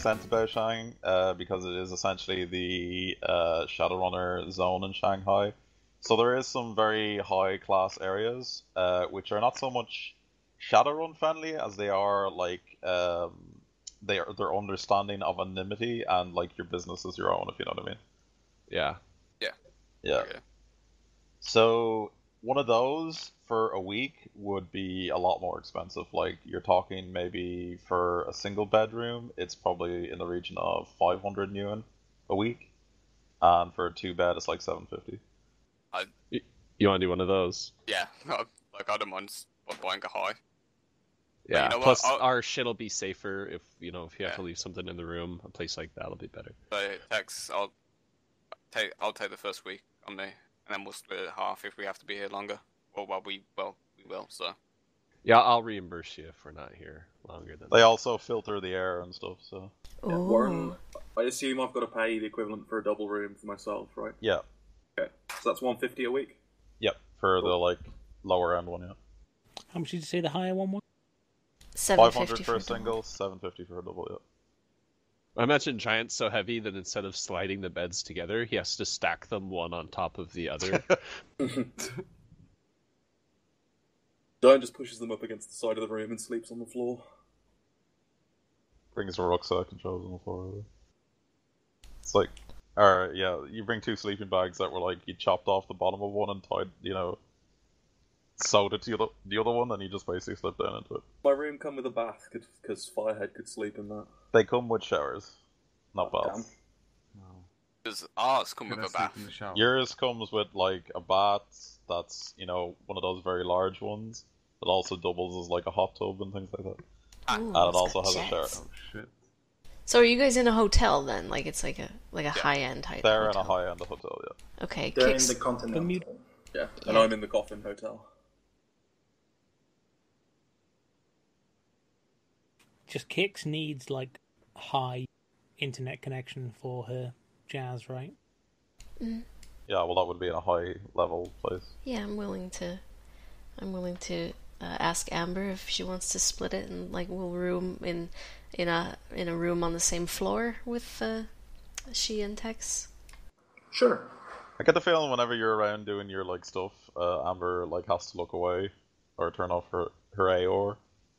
sent to Baoshan uh, because it is essentially the uh, Shadowrunner zone in Shanghai. So there is some very high class areas uh, which are not so much Shadowrun friendly as they are like um, they are their understanding of anonymity and like your business is your own, if you know what I mean. Yeah. Yeah. Okay. So one of those for a week would be a lot more expensive. Like you're talking maybe for a single bedroom, it's probably in the region of 500 yuan a week, and for a two bed, it's like 750. You want to do one of those? Yeah, like I don't mind s- buying a high. Yeah. you know Plus, I'll- our shit'll be safer if you know if you have Yeah. to leave something in the room. A place like that'll be better. So Tex, I'll take I'll take the first week on me, and then we'll split it half if we have to be here longer. Or well, we well we will. So Yeah, I'll reimburse you if we're not here longer than. They also filter the air and stuff. So Yeah, Warren, I assume I've got to pay the equivalent for a double room for myself, right? yeah, Okay, so that's 150 a week. yep. For the like lower end one, yeah. How much did you say the higher one was? Seven 500 for a single, 750 for a double. Yeah. I imagine Giant's so heavy that instead of sliding the beds together, he has to stack them one on top of the other. Diane just pushes them up against the side of the room and sleeps on the floor. brings a rucksack and throws on the floor. It's like, alright, yeah, you bring two sleeping bags that were like you chopped off the bottom of one and tied, you know, sewed it to the other, the other one, and he just basically slip down into it. My room come with a bath because Firehead could sleep in that. They come with showers, not oh, Damn. baths. does ours come Can with a bath? in the shower? Yours comes with like a bath that's you know one of those very large ones that also doubles as like a hot tub and things like that. Ah. Ooh, And it also got has a shower. jets. Oh shit. So are you guys in a hotel then? Like it's like a like a high end type. They're in a high end hotel, yeah. Okay, They're kicks. in the continental. Bermuda. Yeah, and Yeah. I'm in the Coffin Hotel. Just Kix needs like high internet connection for her jazz, right? Yeah, well, that would be in a high level place. Yeah, I'm willing to. I'm willing to uh, ask Amber if she wants to split it and like we'll room in in a in a room on the same floor with uh, she and Tex. Sure. I get the feeling whenever you're around doing your like stuff, uh, Amber like has to look away or turn off her her AOR.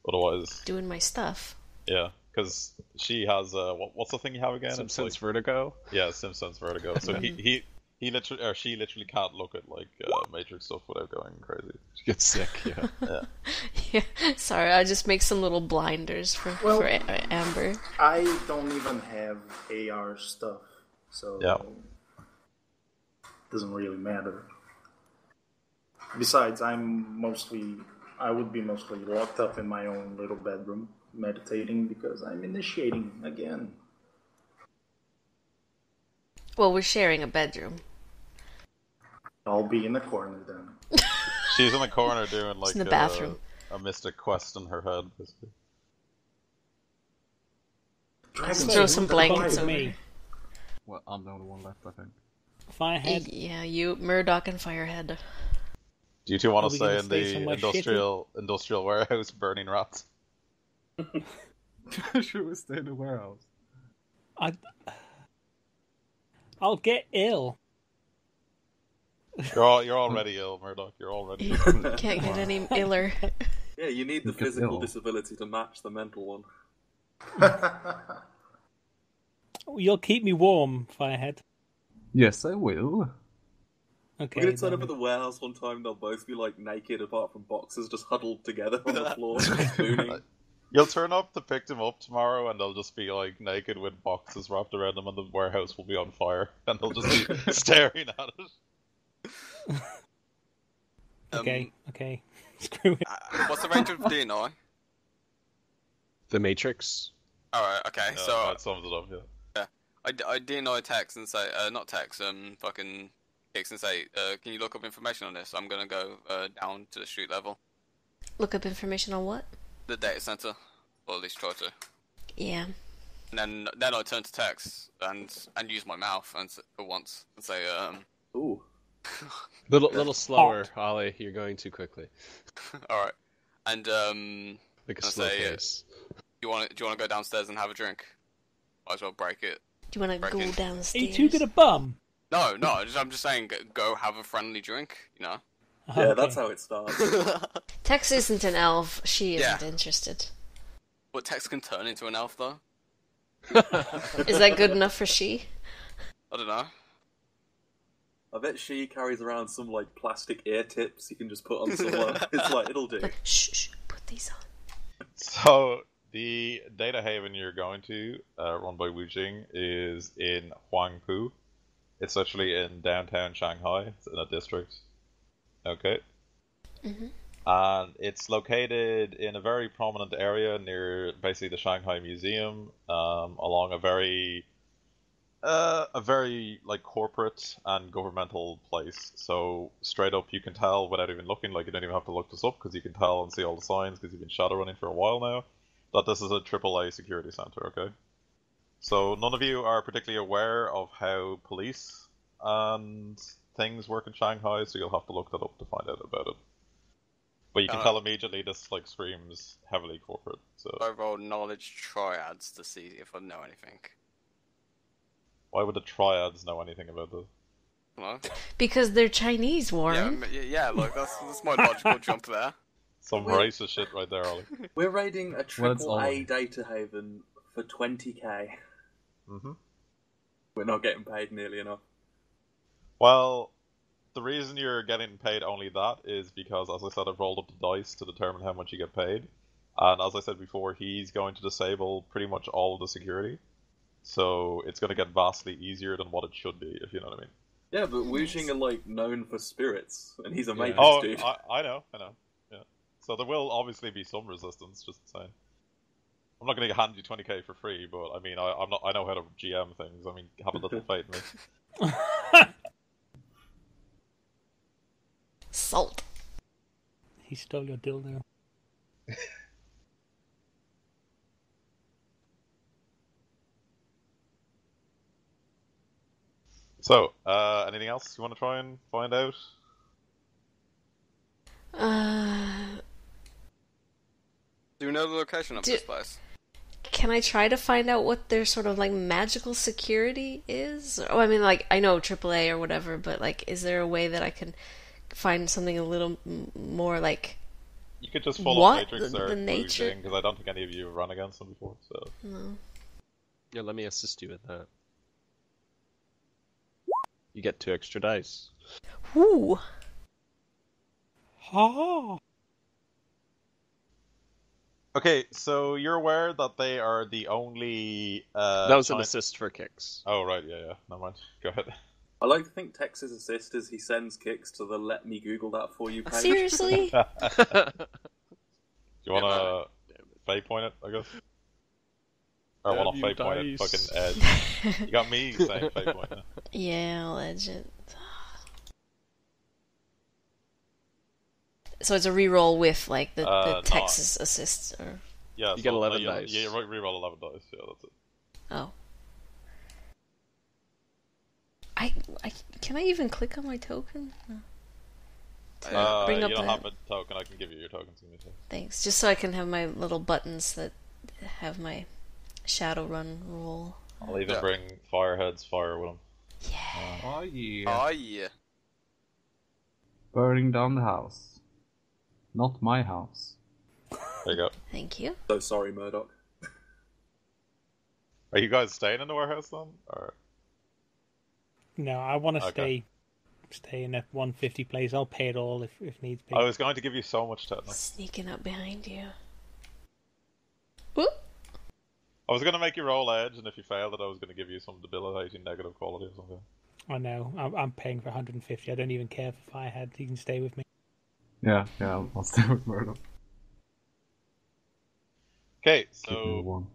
Otherwise, doing my stuff. Yeah, because she has uh, what, what's the thing you have again? It's Simsense like, Vertigo. yeah, Simsense Vertigo. So he he he literally or she literally can't look at like uh, Matrix stuff without going crazy. She gets sick. Yeah. Yeah, sorry, I just make some little blinders for Well- for A- Amber. I don't even have AR stuff, so Yeah. doesn't really matter. Besides, I'm mostly I would be mostly locked up in my own little bedroom meditating because I'm initiating again. Well, we're sharing a bedroom. I'll be in the corner then. She's in the corner doing like in the a, bathroom. a mystic quest in her head. Basically. Dragon Throw some blankets over. me. Well, I'm the only one left, I think. Firehead. Yeah, you, Murdoch, and Firehead. Do you two want to stay in the somewhere industrial industrial warehouse burning rats? Should we stay in the warehouse? I. I'll get ill. You're all, you're already ill, Murdoch. You're already. Ill. Can't get any iller. Yeah, you need the You get physical ill. disability to match the mental one. You'll keep me warm, Firehead. Yes, I will. Okay. We're gonna turn then. up at the warehouse one time. They'll both be like naked, apart from boxes, just huddled together on the floor, spooning. You'll turn up to pick them up tomorrow, and they'll just be like naked with boxes wrapped around them, and the warehouse will be on fire, and they'll just be staring at it. Okay, Um, okay. Screw it. uh, what's the range of DNI? The Matrix. All right, okay. Yeah, so that sums it up. Yeah. I, I DNI text and say, uh, not text, um, fucking text and say, uh, can you look up information on this? I'm gonna go uh, down to the street level, Look up information on what? The data center, or at least try to. Yeah. And then then I turn to text and and use my mouth and s- for once and say, um, Ooh. Little little slower, Ollie. You're going too quickly. all right. And um, Like a I'll slow say, uh, pace. you want do you want to go downstairs and have a drink? might as well break it. Do you want to go in. Are you too good a bum? No, no, just, I'm just saying, go- go have a friendly drink, you know? Yeah, Okay. that's how it starts. Tex isn't an elf. She isn't interested. But Tex can turn into an elf, though. Is that good enough for she? I don't know. I bet she carries around some like plastic ear tips you can just put on someone. it's like it'll do. Like, shh, shh, put these on. So the data haven you're going to, uh, run by Wu Jing, is in Huangpu. It's actually in downtown Shanghai. It's in a district. Okay. Mhm. And it's located in a very prominent area near basically the Shanghai Museum, um, along a very uh, a very like corporate and governmental place. So straight up, you can tell without even looking. Like you don't even have to look this up because you can tell and see all the signs because you've been shadow running for a while now. That this is a AAA security center. Okay. So none of you are particularly aware of how police and things work in Shanghai, so you'll have to look that up to find out about it. But you can Uh, tell immediately this like screams heavily corporate. So I roll knowledge triads to see if I know anything. why would the triads know anything about this? Hello? Because they're Chinese, Yeah, Warren. yeah, yeah, look, that's, that's my logical jump there. Some Well- racist shit right there, Ollie. We're raiding a Well, triple A data haven for 20k. hmm We're not getting paid nearly enough. Well, the reason you're getting paid only that is because, as I said, I've rolled up the dice to determine how much you get paid. And as I said before, he's going to disable pretty much all of the security. So it's going to get vastly easier than what it should be, if you know what I mean. Yeah, but Wu Jing are like known for spirits, and he's a Yeah. matrix Oh, dude. I, I know, I know. Yeah. So there will obviously be some resistance, just saying. I'm not going to hand you 20k for free, but I mean, I, I'm not. I know how to GM things. I mean, have a little faith in me. Salt. he stole your dildo. So, uh, anything else you want to try and find out? Uh, Do you know the location of Do- this place? can I try to find out what their sort of like magical security is? Oh, I mean, like I know AAA or whatever, but like, is there a way that I can find something a little m- more like? You could just follow What? Matrix The- there, the nature- because I don't think any of you have run against them before. So, No. Yeah, let me assist you with that. You get two extra dice. Ooh. Ha! okay, so you're aware that they are the only. Uh, that was an assist for Kix. Oh right, yeah, yeah. Never mind. Go ahead. I like to think Tex's assist is he sends Kix to the let me Google that for you page. Seriously? Do you want to fake point it? I guess. Or Damn want to you point it? Fucking edge. You got me saying fake point. now. yeah, I'll edge it. So it's a reroll with like the, Uh, the no. Texas assists, or Yeah, You get 11 yeah, dice. Yeah, right. Reroll eleven dice. Yeah, that's it. oh. I, I can I even click on my token? No. To Uh, bring you up don't the have a token. I can give you your token. Give me a thanks, just so I can have my little buttons that have my Shadowrun rule. I'll even Yeah. bring Firehead's fire with him. Yeah. Oh yeah. Oh, yeah. Burning down the house. Not my house. There you go. Thank you. So sorry, Murdoch. Are you guys staying in the warehouse then? Or No, I want to Okay. stay stay in a 150 place. I'll pay it all if, if needs be. I was going to give you so much tetanus. Sneaking up behind you. Whoop. I was going to make you roll edge, and if you failed it, I was going to give you some debilitating negative quality or something. I know. I'm, I'm paying for 150. I don't even care if I had. He can stay with me. Yeah, yeah, I'll, I'll stay with Murdoch. Okay, so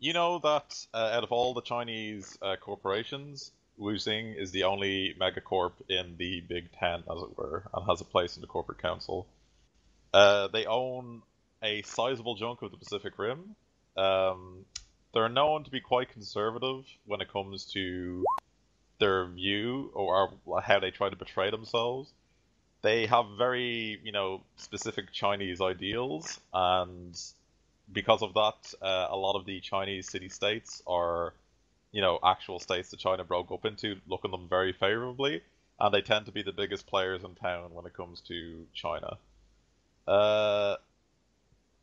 you know that uh, out of all the Chinese uh, corporations, Wuxing is the only megacorp in the Big Ten, as it were, and has a place in the corporate council. Uh, they own a sizable chunk of the Pacific Rim. Um, they're known to be quite conservative when it comes to their view or how they try to portray themselves. They have very, you know, specific Chinese ideals, and because of that, uh, a lot of the Chinese city states are, you know, actual states that China broke up into, look at them very favorably, and they tend to be the biggest players in town when it comes to China. Uh,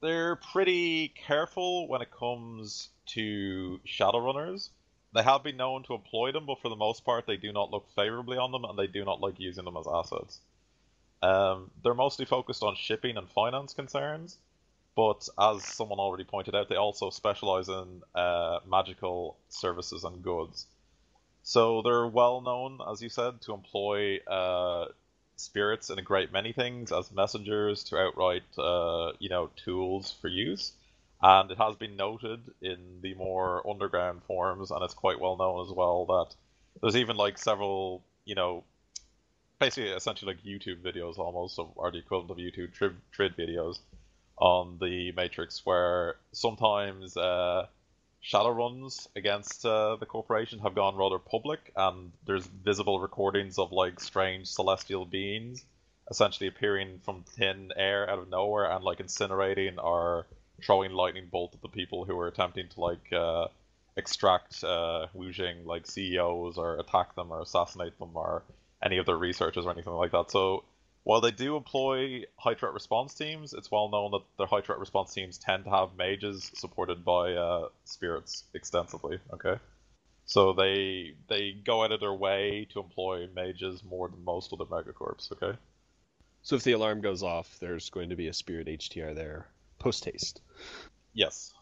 they're pretty careful when it comes to Shadowrunners. They have been known to employ them, but for the most part, they do not look favorably on them, and they do not like using them as assets. Um, they're mostly focused on shipping and finance concerns, but as someone already pointed out, they also specialize in uh, magical services and goods. So they're well known, as you said, to employ uh, spirits in a great many things as messengers to outright, uh, you know, tools for use. And it has been noted in the more underground forums, and it's quite well known as well that there's even like several, you know, basically essentially like YouTube videos almost, or the equivalent of YouTube trid, trid videos on the Matrix, where sometimes uh, shadow runs against uh, the corporation have gone rather public, and there's visible recordings of like strange celestial beings essentially appearing from thin air out of nowhere and like incinerating or throwing lightning bolt at the people who are attempting to like uh, extract uh, Wu Jing like CEOs or attack them or assassinate them or any of their researchers or anything like that. So while they do employ high threat response teams, it's well known that their high threat response teams tend to have mages supported by uh, spirits extensively. Okay, so they they go out of their way to employ mages more than most other megacorps. Okay, So if the alarm goes off, there's going to be a spirit HTR there post haste. yes,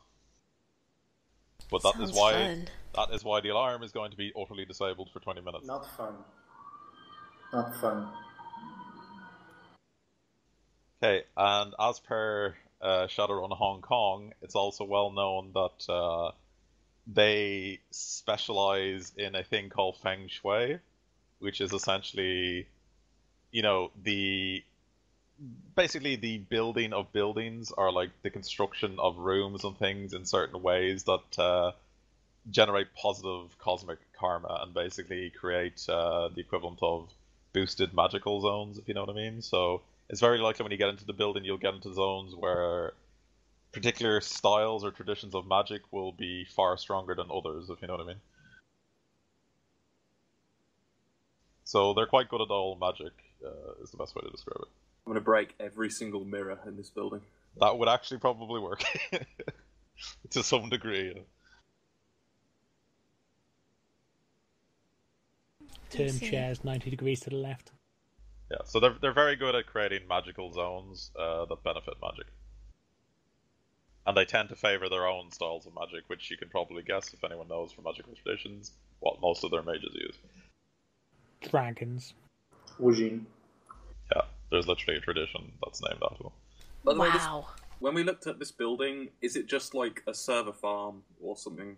but that is Sounds why fun. that is why the alarm is going to be utterly disabled for twenty minutes. Not fun. Not fun. Okay, and as per uh, Shadowrun Hong Kong, it's also well known that uh, they specialize in a thing called Feng Shui, which is essentially, you know, the basically the building of buildings or like the construction of rooms and things in certain ways that uh, generate positive cosmic karma and basically create uh, the equivalent of boosted magical zones, if you know what I mean. So it's very likely when you get into the building, you'll get into zones where particular styles or traditions of magic will be far stronger than others, if you know what I mean. So they're quite good at all magic, uh, is the best way to describe it. I'm gonna break every single mirror in this building. That would actually probably work to some degree. yeah. Turn chairs 90 degrees to the left. Yeah, so they're they're very good at creating magical zones uh, that benefit magic, and they tend to favor their own styles of magic, which you can probably guess if anyone knows from magical traditions what most of their mages use. Dragons. Wujin. Yeah, there's literally a tradition that's named after them. By the way, this, Wow. when we looked at this building, is it just like a server farm or something?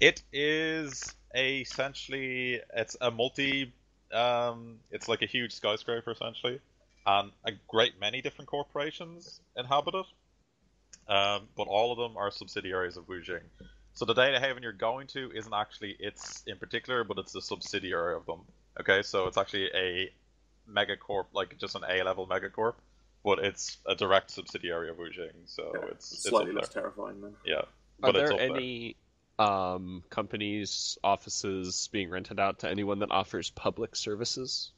It is essentially it's a multi um it's like a huge skyscraper essentially and a great many different corporations inhabit it um, but all of them are subsidiaries of Wujing. So the data haven you're going to isn't actually its in particular, but it's a subsidiary of them. Okay, so it's actually a megacorp, like just an A level megacorp, but it's a direct subsidiary of Wujing. So Yeah, it's, it's slightly up less terrifying then. Yeah, Are but it's there up there. any um, companies, offices being rented out to anyone that offers public services?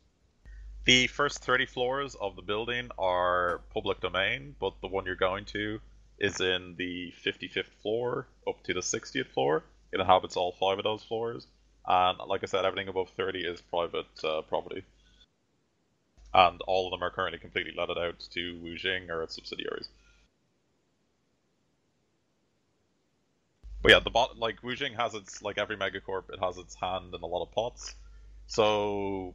The first 30 floors of the building are public domain, but the one you're going to is in the 55th floor up to the 60th floor. It inhabits all five of those floors. And like I said, everything above 30 is private uh, property. And all of them are currently completely letted out to Wujing or its subsidiaries. But yeah, the bot like Wujing has its like every megacorp, it has its hand in a lot of pots. So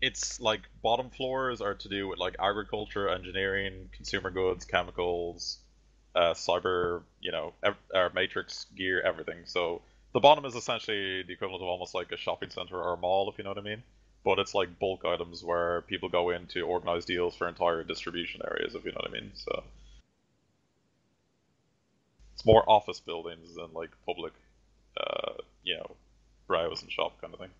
it's like bottom floors are to do with like agriculture, engineering, consumer goods, chemicals, uh, cyber, you know, ev- uh, matrix gear, everything. So the bottom is essentially the equivalent of almost like a shopping center or a mall, if you know what I mean. But it's like bulk items where people go in to organize deals for entire distribution areas, if you know what I mean. So it's more office buildings than like public, uh, you know, browse and shop kind of thing.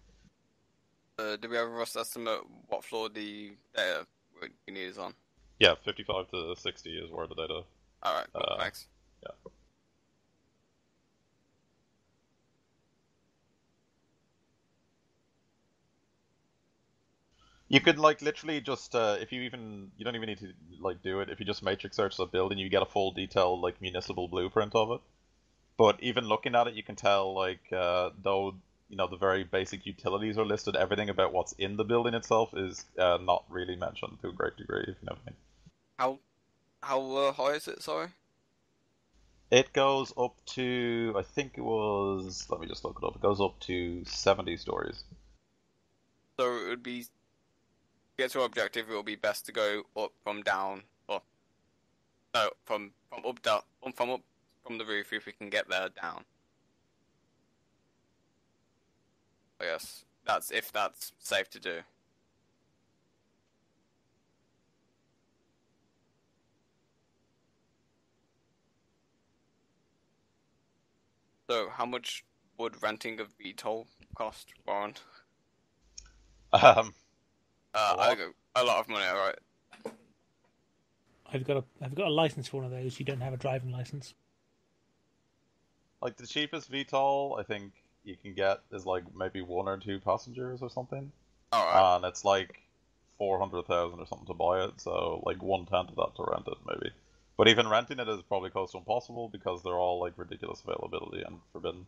Uh, do we have a rough estimate what floor the data we need is on? Yeah, 55 to 60 is where the data All right. Cool, Uh, thanks. You could like literally just uh, if you even you don't even need to like do it. If you just matrix search the building, you get a full detailed like municipal blueprint of it. But even looking at it, you can tell like uh, though you know the very basic utilities are listed, everything about what's in the building itself is uh, not really mentioned to a great degree. If you know what I mean. How how uh, high is it? Sorry. It goes up to I think it was let me just look it up. It goes up to seventy stories. So it would be get to our objective. It will be best to go up from down, or no, from from up down, from up from the roof if we can get there down. I guess that's if that's safe to do. So, how much would renting a VTOL cost, Warren? Um, Uh, A lot. I go a lot of money, alright. I've got a I've got a license for one of those. You don't have a driving license. like the cheapest VTOL I think you can get is like maybe one or two passengers or something. Alright. and it's like four hundred thousand or something to buy it. So like one tenth of that to rent it, maybe. But even renting it is probably close to impossible because they're all like ridiculous availability and forbidden.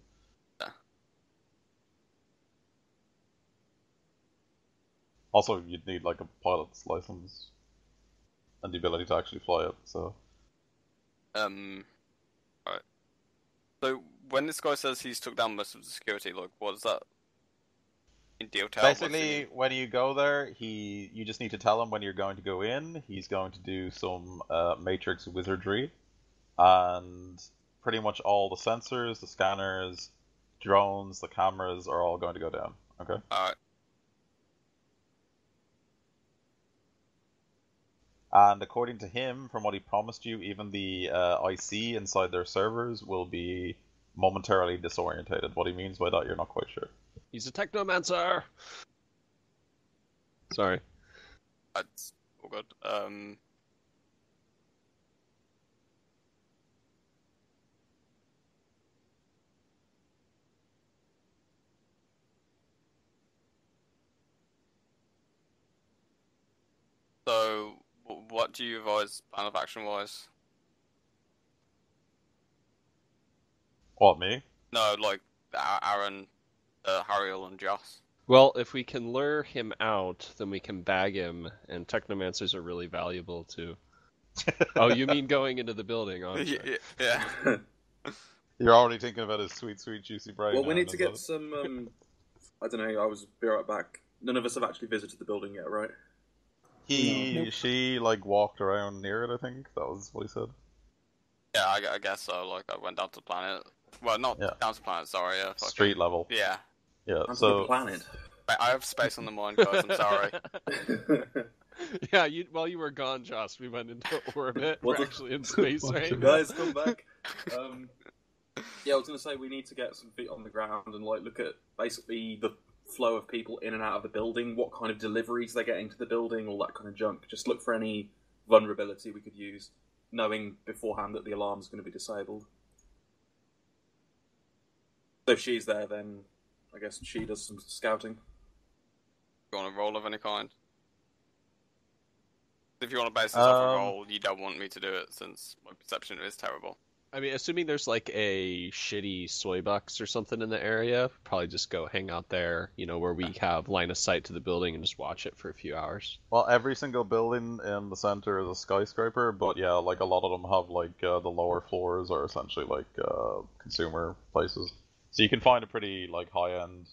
Also, you'd need like a pilot's license and the ability to actually fly it. So Um. Alright. So, when this guy says he's took down most of the security, like, what is that? In detail? basically, when you go there, he you just need to tell him when you're going to go in. He's going to do some uh, matrix wizardry, and pretty much all the sensors, the scanners, drones, the cameras are all going to go down. Okay. Alright. And according to him, from what he promised you, even the uh, IC inside their servers will be momentarily disorientated. What he means by that, you're not quite sure. He's a technomancer. Sorry. That's all good. Um. So, wh- what do you advise plan of action wise? What me? No, like Aaron, uh, Harriel, and Joss. Well, if we can lure him out, then we can bag him, and technomancers are really valuable too. oh, you mean going into the building? aren't you? yeah, yeah. You're already thinking about his sweet, sweet, juicy brain. well, we need to get some. Um, I don't know. I was be right back. None of us have actually visited the building yet, right? He, No. she, like walked around near it. I think that was what he said. Yeah, I, I guess so. Like, I went down to the planet. Well, not Yeah. down to the planet. Sorry, yeah. fucking- Street level. Yeah, Yeah. I'm So the planet. I I have space on the mind, guys. I'm sorry. yeah, you, while you were gone, Josh, we went into orbit. We're the- actually in space right now. Guys, come back. Um, yeah, I was going to say we need to get some feet on the ground and like look at basically the flow of people in and out of the building, what kind of deliveries they're getting to the building, all that kind of junk. Just look for any vulnerability we could use, knowing beforehand that the alarm's going to be disabled. So if she's there, then I guess she does some scouting. You want a roll of any kind? If you want to base this off a Um, roll, you don't want me to do it since my perception is terrible. I mean, assuming there's like a shitty soy box or something in the area, probably just go hang out there, you know, where we have line of sight to the building and just watch it for a few hours. Well, every single building in the center is a skyscraper, but yeah, like a lot of them have like uh, the lower floors are essentially like uh, consumer places. So you can find a pretty like high end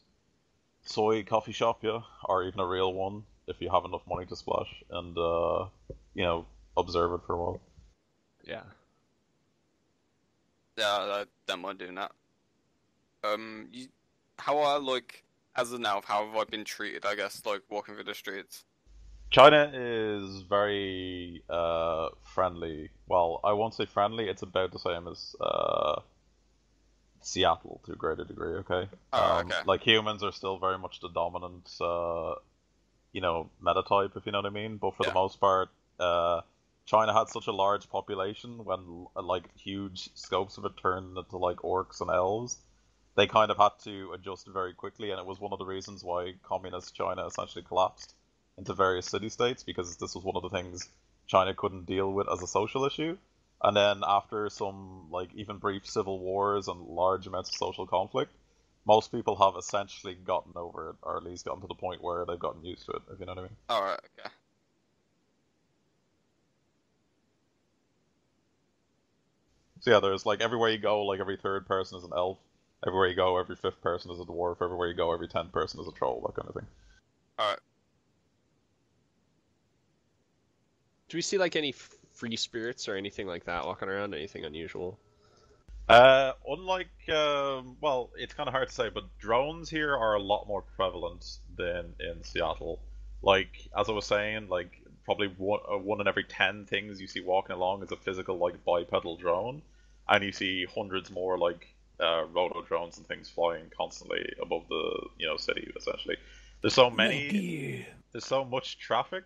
soy coffee shop, yeah, or even a real one if you have enough money to splash and uh, you know observe it for a while. Yeah. Yeah, I don't mind doing that. Um, you, how are like as of now? How have I been treated? I guess like walking through the streets. China is very uh, friendly. Well, I won't say friendly. It's about the same as uh, Seattle to a greater degree. Okay. Oh, Um, okay. Like humans are still very much the dominant, uh, you know, meta type, if you know what I mean. But for Yeah. the most part, uh, China had such a large population when uh, like huge scopes of it turned into like orcs and elves, they kind of had to adjust very quickly, and it was one of the reasons why communist China essentially collapsed into various city states because this was one of the things China couldn't deal with as a social issue. And then after some like even brief civil wars and large amounts of social conflict, most people have essentially gotten over it, or at least gotten to the point where they've gotten used to it. If you know what I mean. All right. Okay. So yeah, there's like everywhere you go, like every third person is an elf. Everywhere you go, every fifth person is a dwarf. Everywhere you go, every tenth person is a troll. That kind of thing. All right. Do we see like any free spirits or anything like that walking around? Anything unusual? Uh, unlike, um, well, it's kind of hard to say, but drones here are a lot more prevalent than in Seattle. Like, as I was saying, like probably one, uh, one in every ten things you see walking along is a physical like bipedal drone, and you see hundreds more like uh, roto drones and things flying constantly above the you know city. Essentially, there's so many, there's so much traffic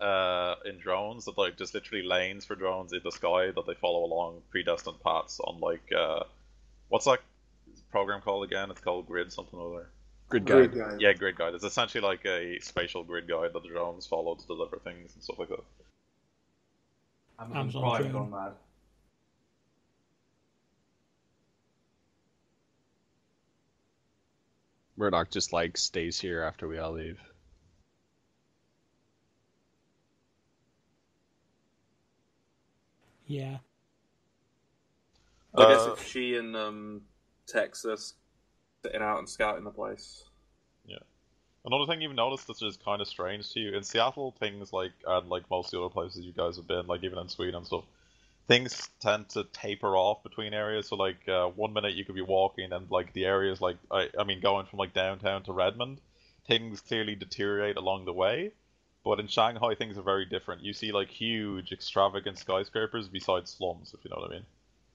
uh, in drones that like just literally lanes for drones in the sky that they follow along predestined paths on like uh, what's that program called again? It's called Grid something or other. Grid guide. Grid guide. Yeah, grid guide. It's essentially like a spatial grid guide that the drones follow to deliver things and stuff like that. Amazon, Amazon Prime Prime. gone mad. Murdoch just like stays here after we all leave. Yeah. I guess Uh, if she and um, Texas sitting out and scouting the place. Yeah. Another thing you've noticed that's just kind of strange to you in Seattle, things like and like most of the other places you guys have been, like even in Sweden and stuff, things tend to taper off between areas. So like uh, one minute you could be walking and like the areas like I, I mean going from like downtown to Redmond, things clearly deteriorate along the way. But in Shanghai, things are very different. You see like huge, extravagant skyscrapers beside slums, if you know what I mean.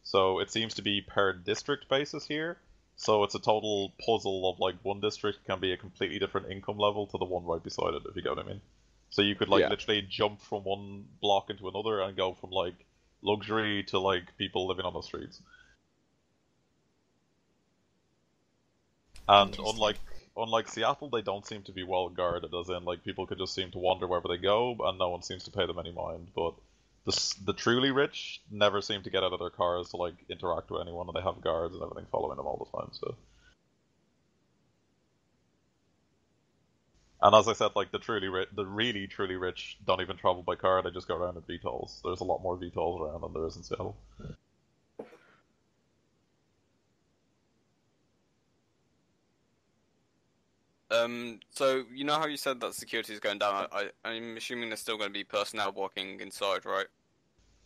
So it seems to be per district basis here. So it's a total puzzle of like one district can be a completely different income level to the one right beside it, if you get what I mean. So you could like Yeah. literally jump from one block into another and go from like luxury to like people living on the streets. And unlike unlike Seattle, they don't seem to be well guarded, as in like people could just seem to wander wherever they go, and no one seems to pay them any mind. But the the truly rich never seem to get out of their cars to like interact with anyone, and they have guards and everything following them all the time. So. And as I said, like the truly ri- the really truly rich don't even travel by car; they just go around in VTOLs. There's a lot more VTOLs around than there is in Seattle. Um. So you know how you said that security is going down. I, I I'm assuming there's still going to be personnel walking inside, right?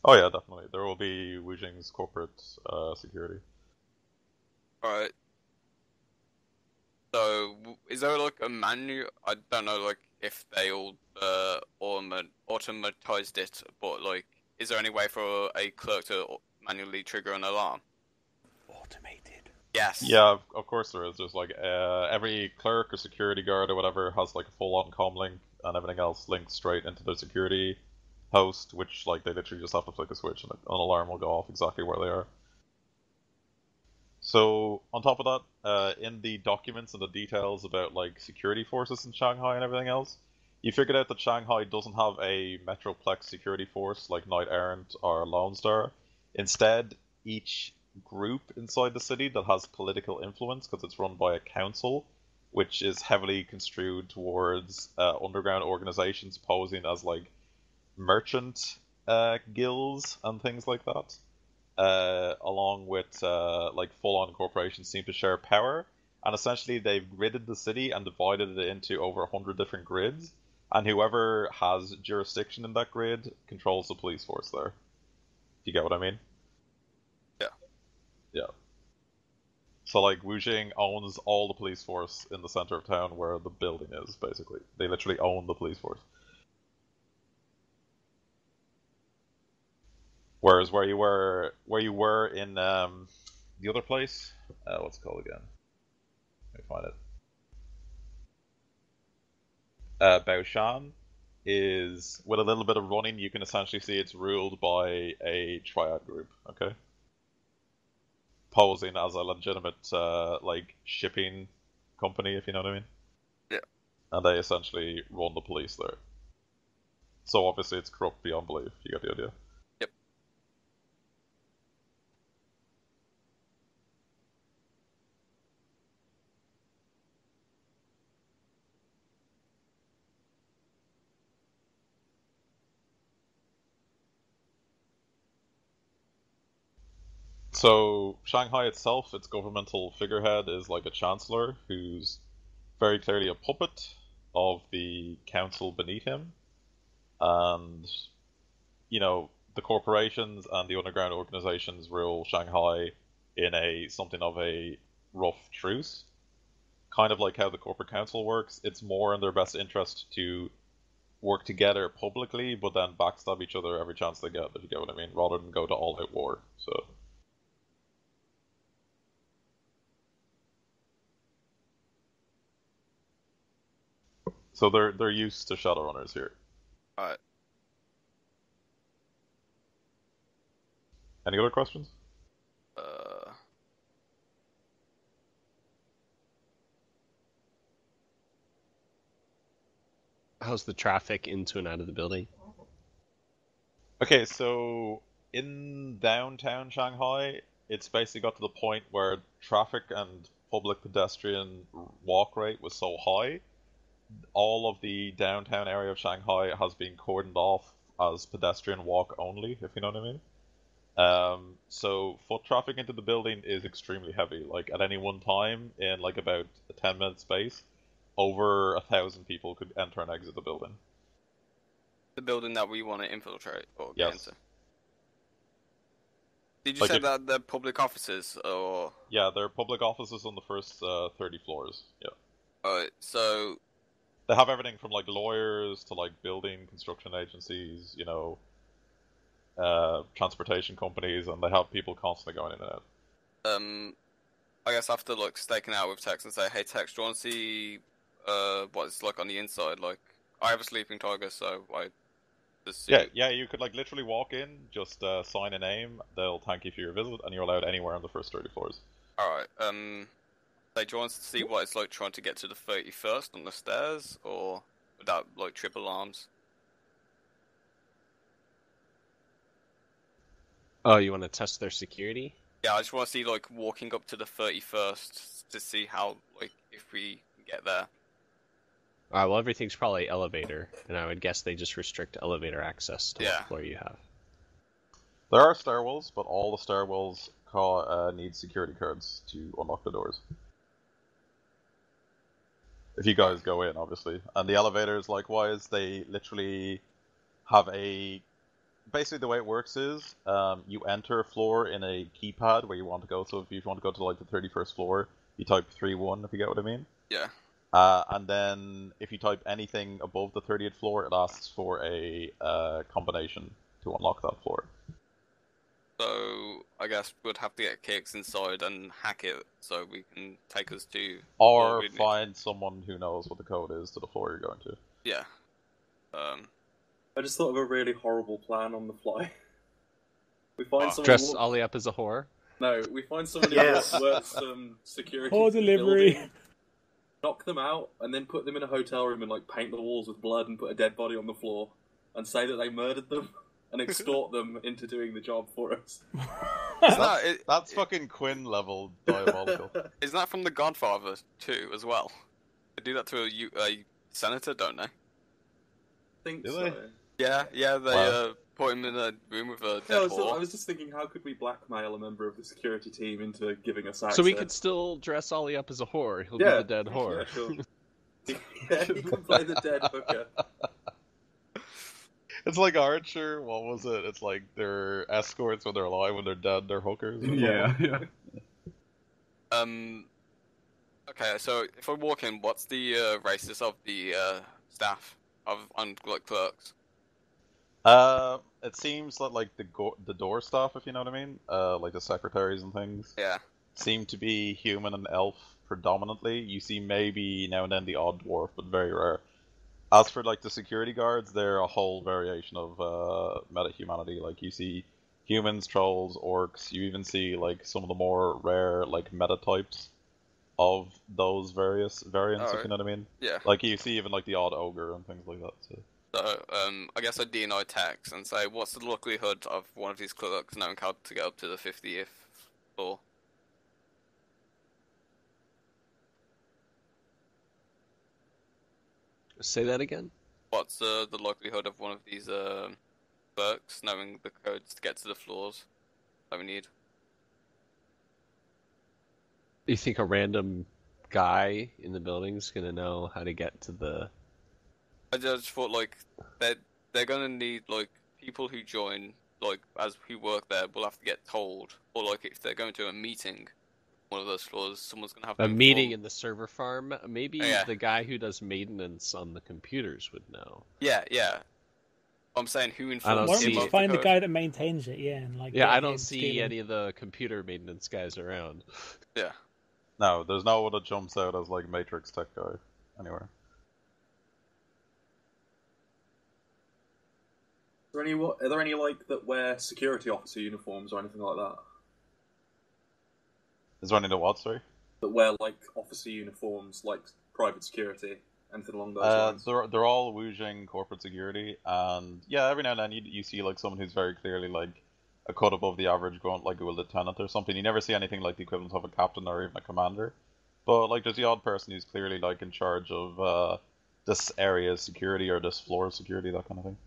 Oh yeah, definitely. There will be Wujing's corporate uh, security. All right. So is there like a manual? I don't know, like if they all uh automa- automatized it, but like, is there any way for a clerk to manually trigger an alarm? Automated. Yes. Yeah, of, of course there is. There's like uh, every clerk or security guard or whatever has like a full-on comm link, and everything else linked straight into their security host, which like they literally just have to flick a switch and an alarm will go off exactly where they are. So on top of that, uh, in the documents and the details about like security forces in Shanghai and everything else, you figured out that Shanghai doesn't have a Metroplex security force like Knight Errant or Lone Star. Instead, each group inside the city that has political influence, because it's run by a council, which is heavily construed towards uh, underground organizations posing as like merchant uh, guilds and things like that uh, along with uh, like full-on corporations seem to share power, and essentially they've gridded the city and divided it into over hundred different grids, and whoever has jurisdiction in that grid controls the police force there. Do you get what I mean? Yeah. Yeah. So like Wujing owns all the police force in the center of town where the building is, basically. They literally own the police force. Whereas where you were where you were in um, the other place, uh, what's it called again? Let me find it. Uh, Baoshan. is, with a little bit of running, you can essentially see it's ruled by a triad group. Okay, posing as a legitimate uh, like shipping company, if you know what I mean. Yeah. And they essentially run the police there. So obviously it's corrupt beyond belief. You get the idea. So Shanghai itself, its governmental figurehead is like a chancellor who's very clearly a puppet of the council beneath him, and you know the corporations and the underground organizations rule Shanghai in a something of a rough truce, kind of like how the corporate council works. It's more in their best interest to work together publicly, but then backstab each other every chance they get. If you get what I mean, rather than go to all-out war. So. So they're they're used to Shadowrunners here. Alright. Any other questions? Uh, How's the traffic into and out of the building? Okay, so in downtown Shanghai, it's basically got to the point where traffic and public pedestrian walk rate was so high, all of the downtown area of Shanghai has been cordoned off as pedestrian walk only, if you know what I mean. Um, so foot traffic into the building is extremely heavy. Like at any one time, in like about a ten minute space, over a thousand people could enter and exit the building. the building that we want to infiltrate or get Yes. into. Did you Like say if- that they're public offices or? Yeah, there are public offices on the first uh, thirty floors. Yeah. Alright, so they have everything from like lawyers to like building construction agencies, you know, uh, transportation companies, and they have people constantly going in and out. um, I guess to like staking out with Tex and say, "Hey Tex, do you want to see uh what it's like on the inside?" Like, I have a sleeping tiger, so I Yeah, yeah, you could like literally walk in, just uh, sign a name, they'll thank you for your visit, and you're allowed anywhere on the first thirty floors. All right. Um, so do you want to see what it's like trying to get to the thirty-first on the stairs, or without like triple arms? Oh, you want to test their security? Yeah, I just want to see like walking up to the thirty-first to see how like if we get there. Uh, well, everything's probably elevator, and I would guess they just restrict elevator access to Yeah. what floor you have. There are stairwells, but all the stairwells ca- uh, need security cards to unlock the doors. If you guys go in, obviously, and the elevators, likewise, they literally have a. Basically, the way it works is um, you enter a floor in a keypad where you want to go. So if you want to go to like the thirty-first floor, you type three one. If you get what I mean. Yeah. Uh, and then if you type anything above the 30th floor, it asks for a uh, combination to unlock that floor. So I guess we'd have to get Kix inside and hack it so we can take us to. Or what need. find someone who knows what the code is to the floor you're going to. Yeah. Um. I just thought of a really horrible plan on the fly. We find Ah. someone. Dress walk- Ollie up as a whore. No, we find someone who Yes. works some security. Or delivery. building, knock them out, and then put them in a hotel room and like paint the walls with blood and put a dead body on the floor, and say that they murdered them and extort them into doing the job for us. Isn't that, it, That's fucking Quinn level diabolical. isn't that from The Godfather too as well? They do that to a senator, don't they? think Do so. they? Yeah, yeah. They Wow. uh, put him in a room with a Yeah, I was, whore. I was just thinking, how could we blackmail a member of the security team into giving us access? So we could still dress Ollie up as a whore. He'll Yeah. be the dead whore. Yeah, sure. yeah, you can play the dead hooker. It's like Archer, what was it? It's like they're escorts when they're alive, when they're dead, they're hookers. Yeah, yeah. Um. Okay, so if I walk in, what's the uh, races of the uh, staff of on like clerks? Uh, it seems that like the go- the door staff, if you know what I mean, uh, like the secretaries and things, Yeah. seem to be human and elf predominantly. You see maybe now and then the odd dwarf, but very rare. As for like the security guards, they're a whole variation of uh, meta humanity. Like you see humans, trolls, orcs. You even see like some of the more rare like meta types of those various variants. If you know what I mean. Yeah. Like you see even like the odd ogre and things like that. So. So, um, I guess I'd DNI text and say, what's the likelihood of one of these clerks knowing how to get up to the 50th floor? Say that again. What's uh, the likelihood of one of these um clerks knowing the codes to get to the floors that we need? You think a random guy in the building's gonna know how to get to the? I just thought like they're they're gonna need like people who join like as who work there will have to get told, or like if they're going to a meeting, one of those floors, someone's gonna have to A meeting in the server farm. Maybe Oh, yeah. the guy who does maintenance on the computers would know. Yeah, yeah. I'm saying who informs Why don't him you just find the code? guy that maintains it? Yeah, and like Yeah, I don't see stealing. any of the computer maintenance guys around. Yeah. No, there's no one that jumps out as like Matrix tech guy anywhere. Are there any? Are there any like that wear security officer uniforms or anything like that? Is any to what? Sorry. That wear like officer uniforms, like private security, anything along those Uh, lines? they're they're all Wuxing corporate security, and yeah, every now and then you, you see like someone who's very clearly like a cut above the average, grunt, like a lieutenant or something. You never see anything like the equivalent of a captain or even a commander, but like there's the odd person who's clearly like in charge of uh, this area's security or this floor's security, that kind of thing.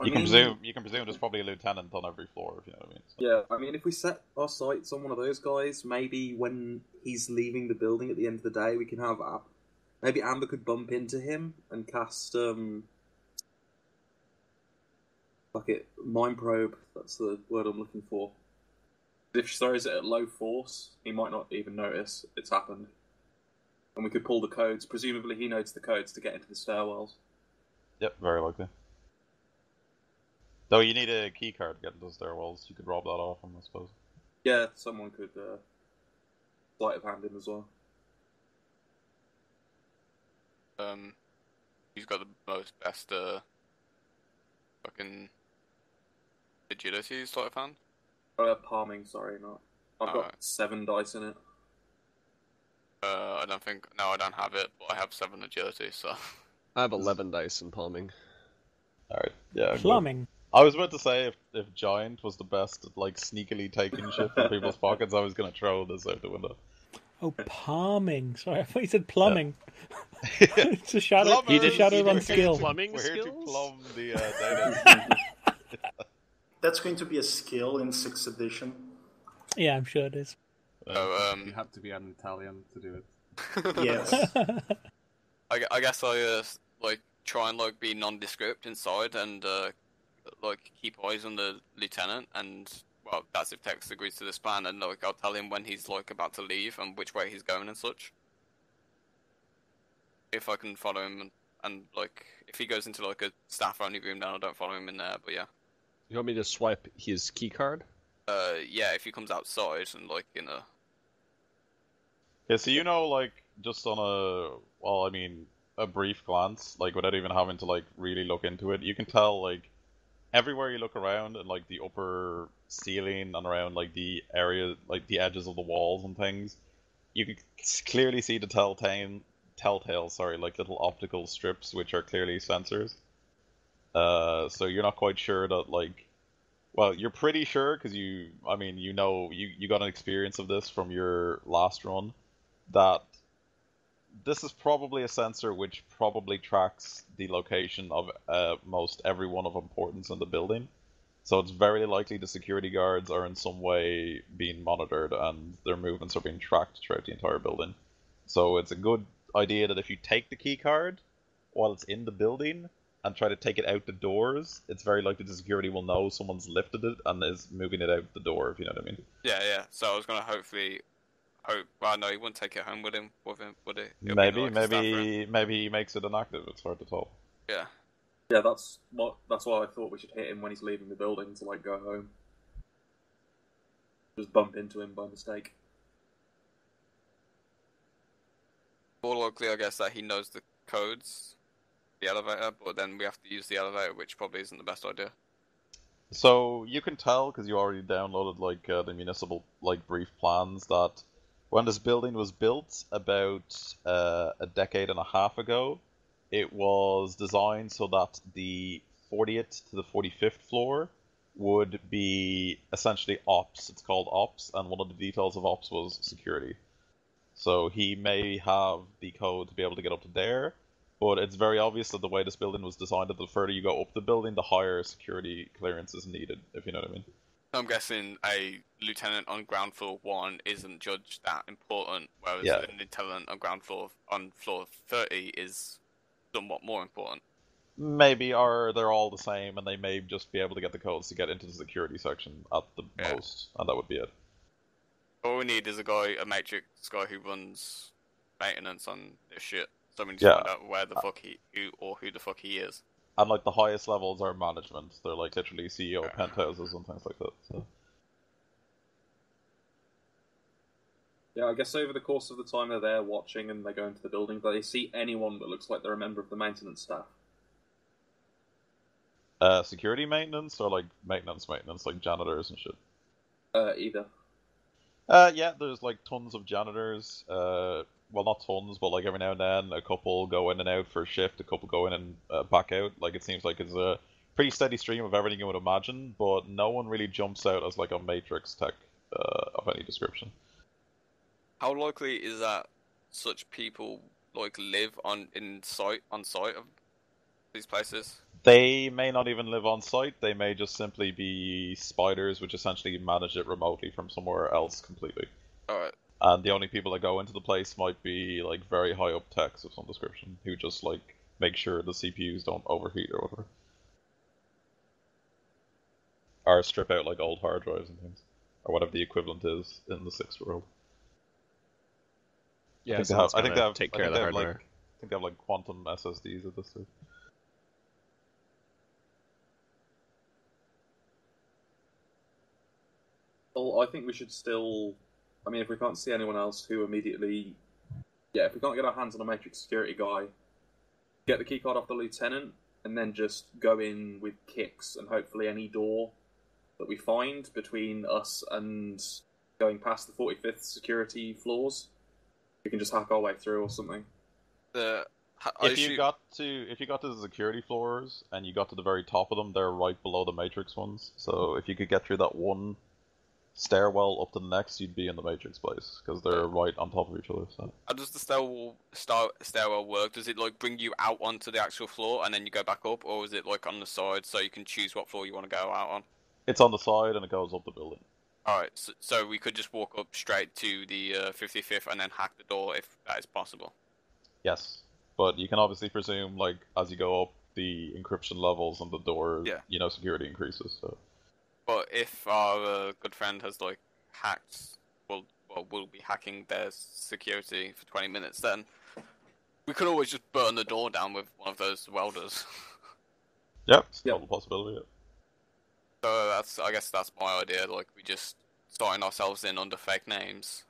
I You can presume you can presume there's probably a lieutenant on every floor, if you know what I mean. So- Yeah, I mean, if we set our sights on one of those guys, maybe when he's leaving the building at the end of the day, we can have Ab- maybe Amber could bump into him and cast um, fuck it, mind probe. That's the word I'm looking for. If she throws it at low force, he might not even notice it's happened, and we could pull the codes. Presumably, he knows the codes to get into the stairwells. Yep, very likely. Though you need a key card to get into the stairwells, you could rob that off him, I suppose. Yeah, someone could uh, sleight of hand him as well. Um, who's got the most best uh, fucking agility sleight of hand? Uh, palming, sorry, not. I've got Alright. seven dice in it. Uh, I don't think. No, I don't have it, but I have seven agility, so. I have eleven dice in palming. Alright, yeah. good. Plumbing. I was about to say if, if Giant was the best at like sneakily taking shit from people's pockets, I was gonna throw this out the window. Oh, palming. Sorry, I thought you said plumbing. it's a shadow. Plumber! It's a shadow run did skill. plumbing We're here to skills? plumb the uh, data. That's going to be a skill in 6th edition. Yeah, I'm sure it is. So, You um, have to be an Italian to do it. Yes. I, I guess I uh, like try and like be nondescript inside and uh, like keep eyes on the lieutenant and well that's if Tex agrees to this plan and like I'll tell him when he's like about to leave and which way he's going and such. If I can follow him and, and like if he goes into like a staff only room then I don't follow him in there but yeah. You want me to swipe his key card? Uh yeah if he comes outside and like in a Yeah, so you know, like, just on a, well, I mean, a brief glance, like, without even having to, like, really look into it, you can tell, like, everywhere you look around and, like, the upper ceiling and around, like, the area, like, the edges of the walls and things, you can clearly see the telltale, telltale, sorry, like, little optical strips, which are clearly sensors. Uh, so you're not quite sure that, like, well, you're pretty sure because you, I mean, you know, you, you got an experience of this from your last run that this is probably a sensor which probably tracks the location of uh, most everyone of importance in the building. So it's very likely the security guards are in some way being monitored and their movements are being tracked throughout the entire building. So it's a good idea that if you take the key card while it's in the building and try to take it out the doors, it's very likely the security will know someone's lifted it and is moving it out the door, if you know what I mean. yeah yeah so I was gonna hopefully hope well no he wouldn't take it home with him with him would he? It'll Maybe, like, a staff room. maybe, maybe he makes it inactive. It's hard to tell. yeah Yeah, that's what. That's why I thought we should hit him when he's leaving the building to like go home. Just bump into him by mistake. more likely, I guess, that he knows the codes, the elevator, but then we have to use the elevator, which probably isn't the best idea. So you can tell because you already downloaded like uh, the municipal like brief plans that when this building was built about uh, a decade and a half ago, it was designed so that the 40th to the 45th floor would be essentially ops. It's called ops, and one of the details of ops was security. So he may have the code to be able to get up to there, but it's very obvious that the way this building was designed, that the further you go up the building, the higher security clearance is needed, if you know what I mean. I'm guessing a lieutenant on ground floor one isn't judged that important, whereas Yeah. an lieutenant on ground floor on floor 30 is somewhat more important. Maybe, or they're all the same, and they may just be able to get the codes to get into the security section at the Yeah. most, and that would be it. All we need is a guy, a matrix guy who runs maintenance on this shit. So we need Yeah. find out where the uh, fuck he, who or who the fuck he is. And like the highest levels are management; they're like literally CEO Yeah. penthouses and things like that. So. Yeah, I guess over the course of the time they're there watching and they go into the building, do they see anyone that looks like they're a member of the maintenance staff? Uh, security maintenance or like maintenance maintenance, like janitors and shit. Uh, either. Uh, yeah, there's like tons of janitors. Uh, well, not tons, but like every now and then, a couple go in and out for a shift. A couple go in and uh, back out. Like it seems like it's a pretty steady stream of everything you would imagine, but no one really jumps out as like a Matrix tech uh, of any description. How likely is that such people like live on in site on site of these places? They may not even live on site. They may just simply be spiders, which essentially manage it remotely from somewhere else completely. All right. And the only people that go into the place might be like very high up techs of some description who just like make sure the CPUs don't overheat or whatever. Or strip out like old hard drives and things. Or whatever the equivalent is in the sixth world. Yeah, I think they have, I think they have take care of the they have, hardware. like I think they have like quantum SSDs at this stage. Well, I think we should still. I mean, if we can't see anyone else who immediately. Yeah, if we can't get our hands on a Matrix security guy, get the keycard off the lieutenant, and then just go in with Kix, and hopefully any door that we find between us and going past the 45th security floors, we can just hack our way through or something. The I If you got to if you got to the security floors and you got to the very top of them, they're right below the Matrix ones. So if you could get through that one stairwell up to the next, you'd be in the Matrix place because they're right on top of each other. So How does the stairwell star, stairwell work? Does it like bring you out onto the actual floor and then you go back up, or is it like on the side so you can choose what floor you want to go out on? it's on the side and it goes up the building. All right, so, so we could just walk up straight to the uh, 55th and then hack the door if that is possible. Yes, but you can obviously presume like as you go up, the encryption levels on the door, Yeah. you know, security increases. So But if our uh, good friend has like hacked, well, well, we'll be hacking their security for 20 minutes. Then we could always just burn the door down with one of those welders. yeah, it's a Yeah. total possibility. Yeah. So that's, I guess, that's my idea. Like we just sign ourselves in under fake names.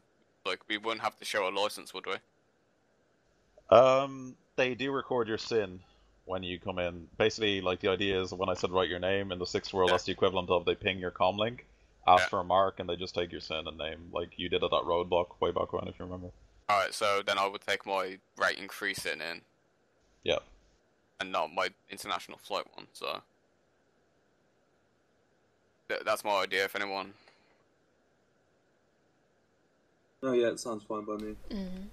Like we wouldn't have to show a license, would we? Um, they do record your sin when you come in. Basically, like the idea is when I said write your name in the sixth world, Yeah. that's the equivalent of they ping your comlink, ask for a mark, and they just take your sin and name, like you did at that roadblock way back when, if you remember. All right, so then I would take my rating three sitting in. Yeah. And not my international flight one. So Th- that's my idea. If anyone, Oh, yeah, it sounds fine by me. hmm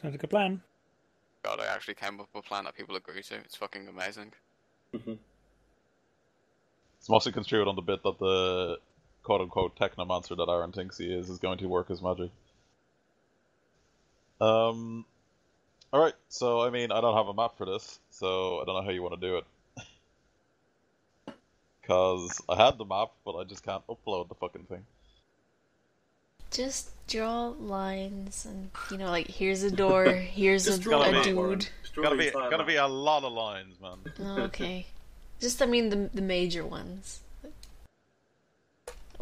Sounds like a plan. God, I actually came up with a plan that people agree to. It's fucking amazing. It's mostly construed on the bit that the quote unquote technomancer that Aaron thinks he is is going to work his magic. Um, alright, so I mean, I don't have a map for this, so I don't know how you want to do it. Because I had the map, but I just can't upload the fucking thing. Just draw lines and you know, like here's a door, here's a, Just a it, dude. Just draw Gotta be, entire gotta be a lot of lines, man. Oh, okay. Just I mean the the major ones.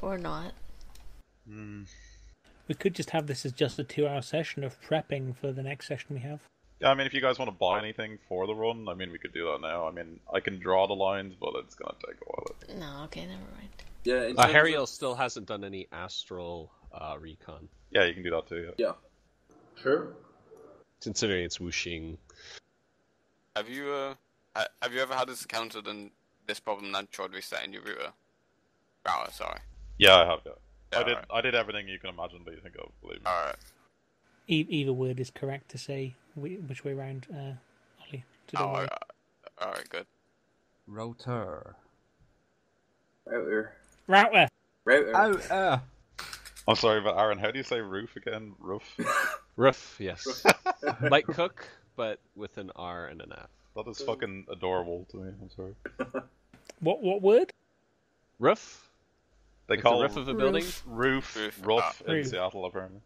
Or not. Hmm. We could just have this as just a two-hour session of prepping for the next session we have. Yeah, I mean, if you guys want to buy anything for the run, I mean, we could do that now. I mean, I can draw the lines, but it's gonna take a while. No, okay, never mind. Yeah, in Uh, terms Hariel of- still hasn't done any astral uh, recon, Yeah, you can do that too. Yeah. Yeah. Sure. considering it's whooshing. Have you uh, ha- have you ever had this encountered in this problem that tried resetting your router? Router, sorry. Yeah, I have. Yeah. Yeah, I did. alright. I did everything you can imagine that you think of. Believe me. Alright. E- either word is correct to say which way round, uh, Ollie. So don't Oh, worry. uh, alright, good. Rotor. router. Router. Router. Oh, uh. I'm sorry, but Aaron, how do you say roof again? Roof. Roof, yes. like cook, but with an R and an F. that is fucking adorable to me. I'm sorry. What what word? Roof? They It's call the roof of a building? roof, Roof, rough ah. in Roof. Seattle apparently.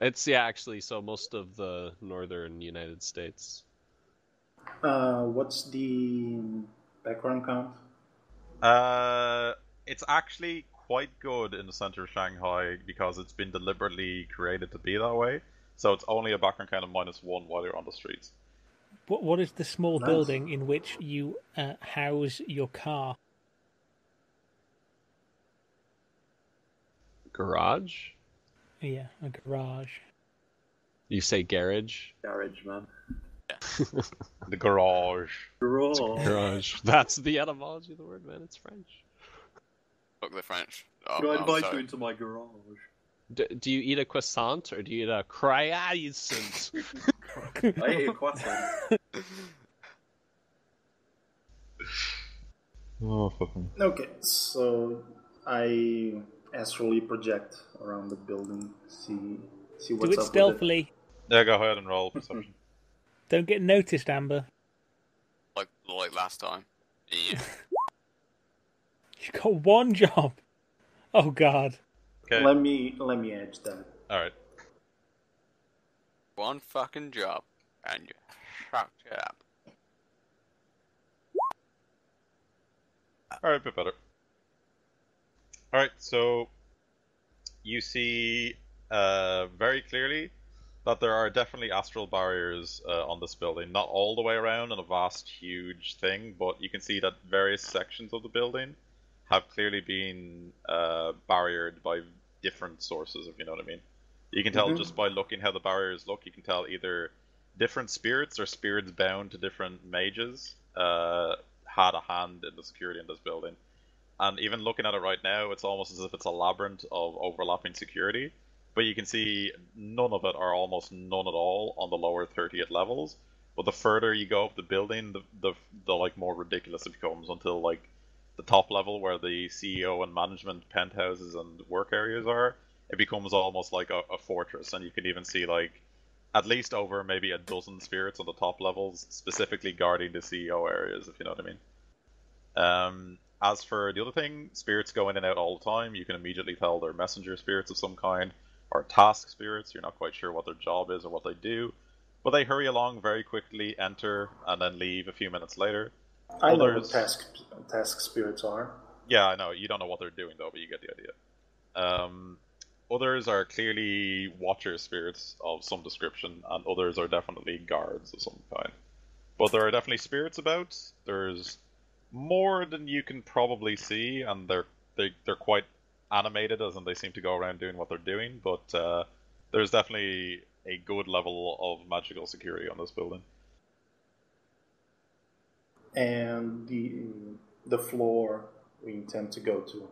It's yeah, actually. So most of the northern United States. Uh, what's the background count? Uh, it's actually quite good in the center of Shanghai because it's been deliberately created to be that way. So it's only a background count of minus one while you're on the streets. What what is the small Nice. building in which you uh, house your car? Garage? Yeah, a garage. You say garage? Garage, man. The garage. Garage. Garage. That's the etymology of the word, man. It's French. Fuck the French. Oh, Can I I'm invite sorry. you into my garage? D- do you eat a croissant or do you eat a croissant? I eat a croissant. Oh fucking. Okay, so I astrally project around the building, see see what's Do it up stealthily. Yeah, go ahead and roll perception. Don't get noticed, Amber. Like like last time. Yeah. You've got one job. Oh God. Okay. Let me let me edge that. All right. One fucking job, and you fucked it up. All right, a bit better. All right, so you see uh, very clearly that there are definitely astral barriers uh, on this building. Not all the way around in a vast, huge thing, but you can see that various sections of the building have clearly been uh, barriered by different sources, if you know what I mean. You can tell Mhm. just by looking how the barriers look. You can tell either different spirits or spirits bound to different mages uh, had a hand in the security in this building. And even looking at it right now, it's almost as if it's a labyrinth of overlapping security. But you can see none of it, or almost none at all, on the lower 30th levels. But the further you go up the building, the, the, the like more ridiculous it becomes until like the top level where the CEO and management penthouses and work areas are. It becomes almost like a, a fortress, and you can even see like at least over maybe a dozen spirits on the top levels, specifically guarding the CEO areas, if you know what I mean. Um, as for the other thing, spirits go in and out all the time. You can immediately tell they're messenger spirits of some kind, or task spirits. You're not quite sure what their job is or what they do, but they hurry along very quickly, enter, and then leave a few minutes later. I know what task task spirits are. Yeah, I know. You don't know what they're doing though, but you get the idea. Um, others are clearly watcher spirits of some description, and others are definitely guards of some kind. But there are definitely spirits about. There's more than you can probably see, and they're they, they're quite animated, as in they seem to go around doing what they're doing. But uh, there's definitely a good level of magical security on this building. And the the floor we intend to go to.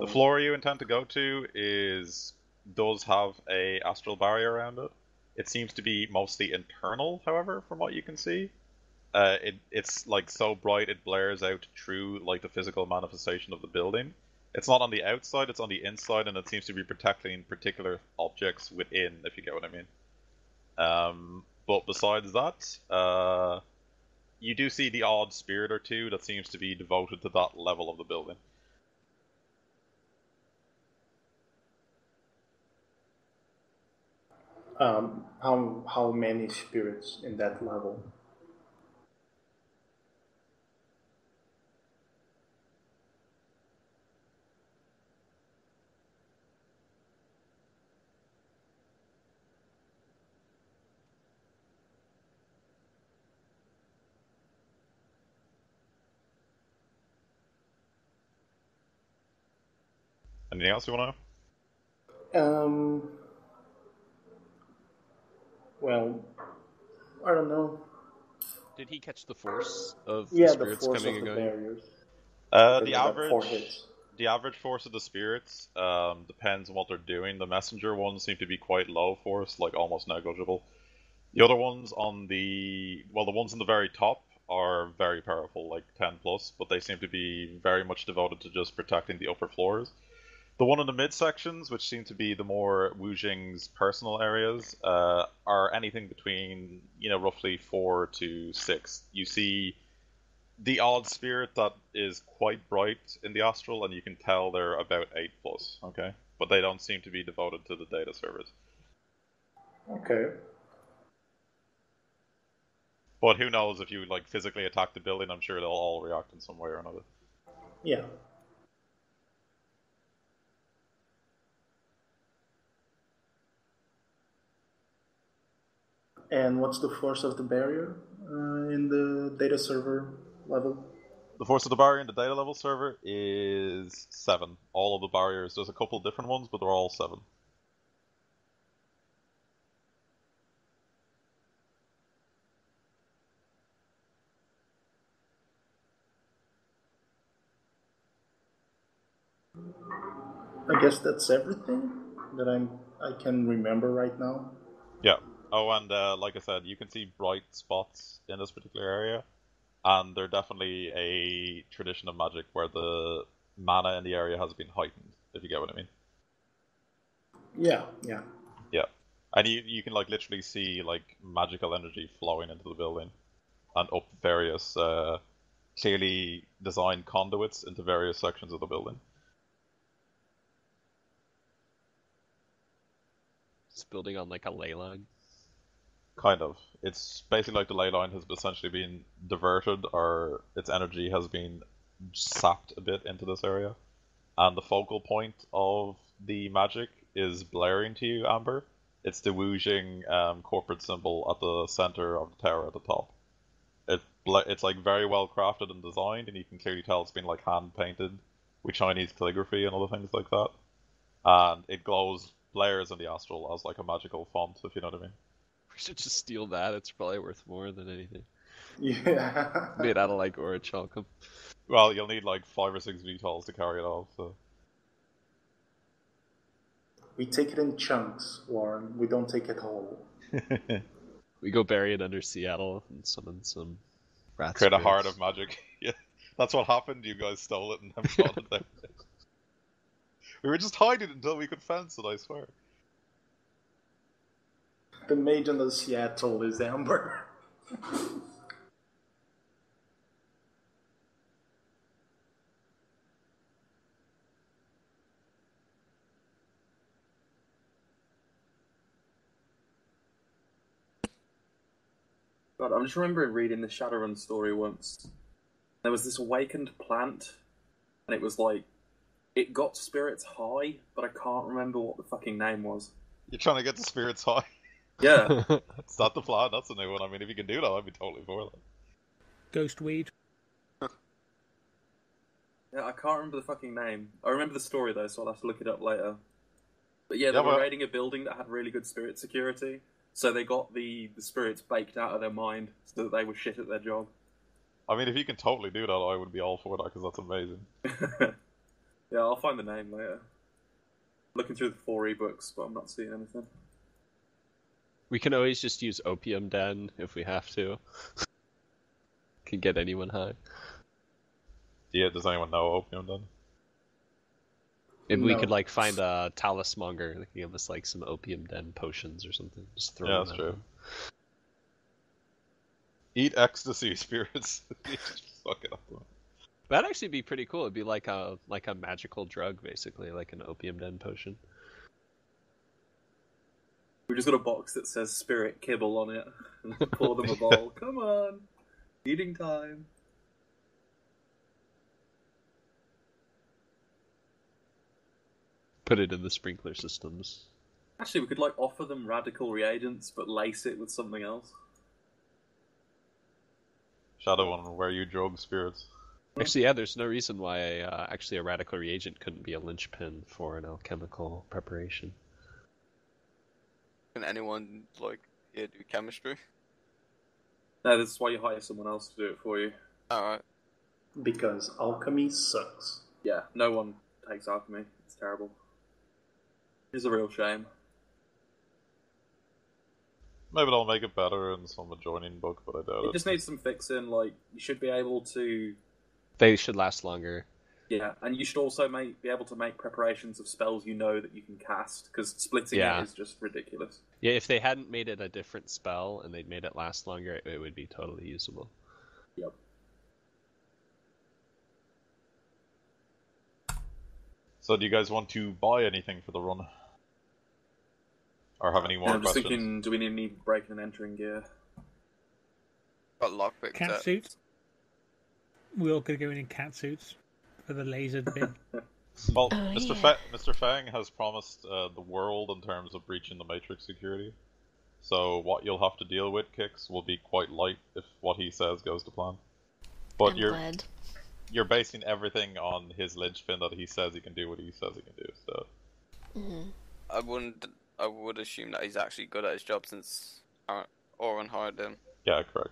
The floor you intend to go to is does have a astral barrier around it. It seems to be mostly internal, however, from what you can see. Uh, it it's like so bright it blares out through like the physical manifestation of the building. It's not on the outside; it's on the inside, and it seems to be protecting particular objects within. If you get what I mean. Um, but besides that, uh, you do see the odd spirit or two that seems to be devoted to that level of the building. um, how how many spirits in that level? Anything else you want to Um. Well, I don't know. Did he catch the force of Yeah, the the spirits force coming of and the going? barriers. Uh, They the got Four average, the average force of the spirits um, depends on what they're doing. The messenger ones seem to be quite low force, like almost negligible. The other ones on the well, the ones on the very top are very powerful, like ten plus, but they seem to be very much devoted to just protecting the upper floors. The one in the mid sections, which seem to be the more Wuxing's personal areas, uh, are anything between you know roughly four to six. You see the odd spirit that is quite bright in the astral, and you can tell they're about eight plus. Okay, but they don't seem to be devoted to the data servers. Okay. But who knows if you like physically attack the building? I'm sure they'll all react in some way or another. Yeah. And what's the force of the barrier uh, in the data server level? The force of the barrier in the data level server is seven. All of the barriers. There's a couple different ones, but they're all seven. I guess that's everything that I'm I can remember right now. Yeah. Oh, and uh, like I said, you can see bright spots in this particular area, and they're definitely a tradition of magic where the mana in the area has been heightened. If you get what I mean. Yeah, yeah. Yeah, and you you can like literally see like magical energy flowing into the building, and up various uh, clearly designed conduits into various sections of the building. It's building on like a ley line. Kind of. It's basically like the ley line has essentially been diverted, or its energy has been sapped a bit into this area, and the focal point of the magic is blaring to you, Amber. It's the Wuxing um, corporate symbol at the center of the tower at the top. It's like very well crafted and designed, and you can clearly tell it's been like hand painted with Chinese calligraphy and other things like that. And it glows, blares in the astral as like a magical font, if you know what I mean. We should just steal that. It's probably worth more than anything. Yeah. Made out of like orichalcum. Well, you'll need like five or six VTOLs to carry it off. So we take it in chunks, Warren. We don't take it whole. We go bury it under Seattle and summon some rats. create a heart of magic. yeah, that's what happened. You guys stole it and then brought it there. We were just hiding until we could fence it. I swear. The mage in the Seattle is Amber. God, I'm just remembering reading the Shadowrun story once. There was this awakened plant, and it was like it got spirits high, but I can't remember what the fucking name was. You're trying to get the spirits high. Yeah, It's not the plan. That's a new one. I mean, if you can do that, I'd be totally for that. Ghost weed. yeah, I can't remember the fucking name. I remember the story though, so I'll have to look it up later. But yeah, they Yeah, were but- raiding a building that had really good spirit security, so they got the the spirits baked out of their mind so that they were shit at their job. I mean, if you can totally do that, I would be all for that because that's amazing. yeah, I'll find the name later. Looking through the four ebooks, but I'm not seeing anything. We can always just use opium den if we have to. can get anyone high. Yeah, does anyone know opium then? Maybe we could like find a talismonger that can give us like some opium den potions or something. Just throw Yeah, them that's true. them. Eat ecstasy, spirits. Just Suck it up. That'd actually be pretty cool. It'd be like a like a magical drug, basically, like an opium den potion. We just got a box that says spirit kibble on it, and pour them a bowl. Come on, eating time. Put it in the sprinkler systems. Actually, we could like offer them radical reagents, but lace it with something else. Shadow one, where you drug spirits. Actually, yeah, there's no reason why uh, actually a radical reagent couldn't be a linchpin for an alchemical preparation. Can anyone like here do chemistry? No, this is why you hire someone else to do it for you. Alright. Because alchemy sucks. Yeah, no one takes alchemy. It's terrible. It's a real shame. Maybe they'll make it better in some adjoining book, but I doubt It it. just needs some fixing. Like you should be able to, They should last longer. Yeah, and you should also make be able to make preparations of spells you know that you can cast because splitting Yeah. it is just ridiculous. Yeah, if they hadn't made it a different spell and they'd made it last longer, it, it would be totally usable. Yep. So, do you guys want to buy anything for the run? Or have any more And I'm just questions? thinking, do we need any breaking and entering gear? Got lockpick Cat set. suits. We all could go in in cat suits for the laser bit. Well, Oh, Mr. yeah. Fa- Mr. Fang has promised uh, the world in terms of breaching the Matrix security. So what you'll have to deal with, Kix, will be quite light if what he says goes to plan. But I'm you're glad. you're basing everything on his linchpin that he says he can do what he says he can do. So hmm I wouldn't. I would assume that he's actually good at his job since uh, Oren hired him. yeah, correct.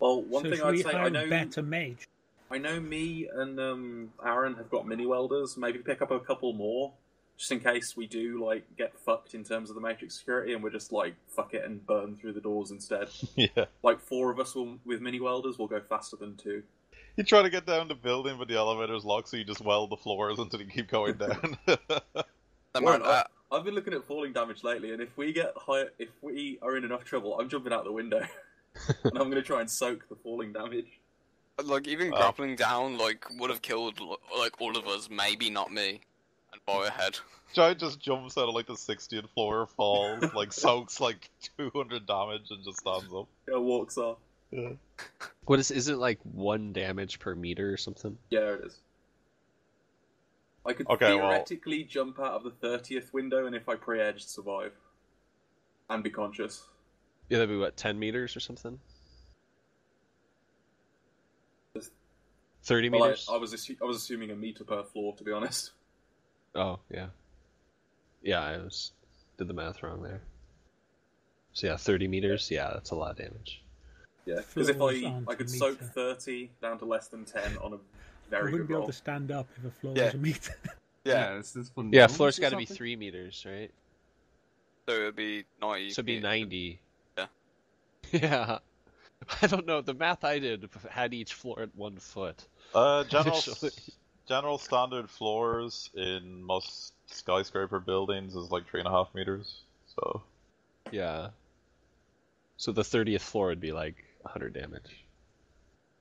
Well, one so thing I'd we say, hire I know, better mage? I know me and um, Aaron have got mini welders. Maybe pick up a couple more, just in case we do like get fucked in terms of the matrix security, and we're just like fuck it and burn through the doors instead. yeah. like four of us will, with mini welders will go faster than two. You try to get down the building, but the elevator's locked, so you just weld the floors until you keep going down. The man, I, I've been looking at falling damage lately, and if we get high, if we are in enough trouble, I'm jumping out the window, and I'm going to try and soak the falling damage. Like even Wow. grappling down, like would have killed like all of us. Maybe not me. And boy ahead. Jai just jumps out of like the 60th floor, falls, like soaks like 200 damage, and just stands up. Yeah, walks off. Yeah. What is? Is it like one damage per meter or something? Yeah, it is. I could Okay, well- theoretically jump out of the thirtieth window, and if I pre-edged, survive and be conscious. Yeah, that'd be what, ten meters or something? Thirty Well, meters. I was assu- I was assuming a meter per floor, to be honest. Oh yeah, yeah. I was did the math wrong there. So yeah, thirty meters. Yeah, that's a lot of damage. Yeah, because if Floors I aren't could soak meter. thirty down to less than ten on a very wouldn't good be able to stand up if a floor Yeah. was a meter. Yeah, is this for Yeah, gnomes floor's got to be three meters, right? So it'd be ninety. So it'd be ninety. Yeah. Yeah. I don't know. The math I did had each floor at one foot. Uh, general, general standard floors in most skyscraper buildings is like three and a half meters. So Yeah. So the thirtieth floor would be like hundred damage.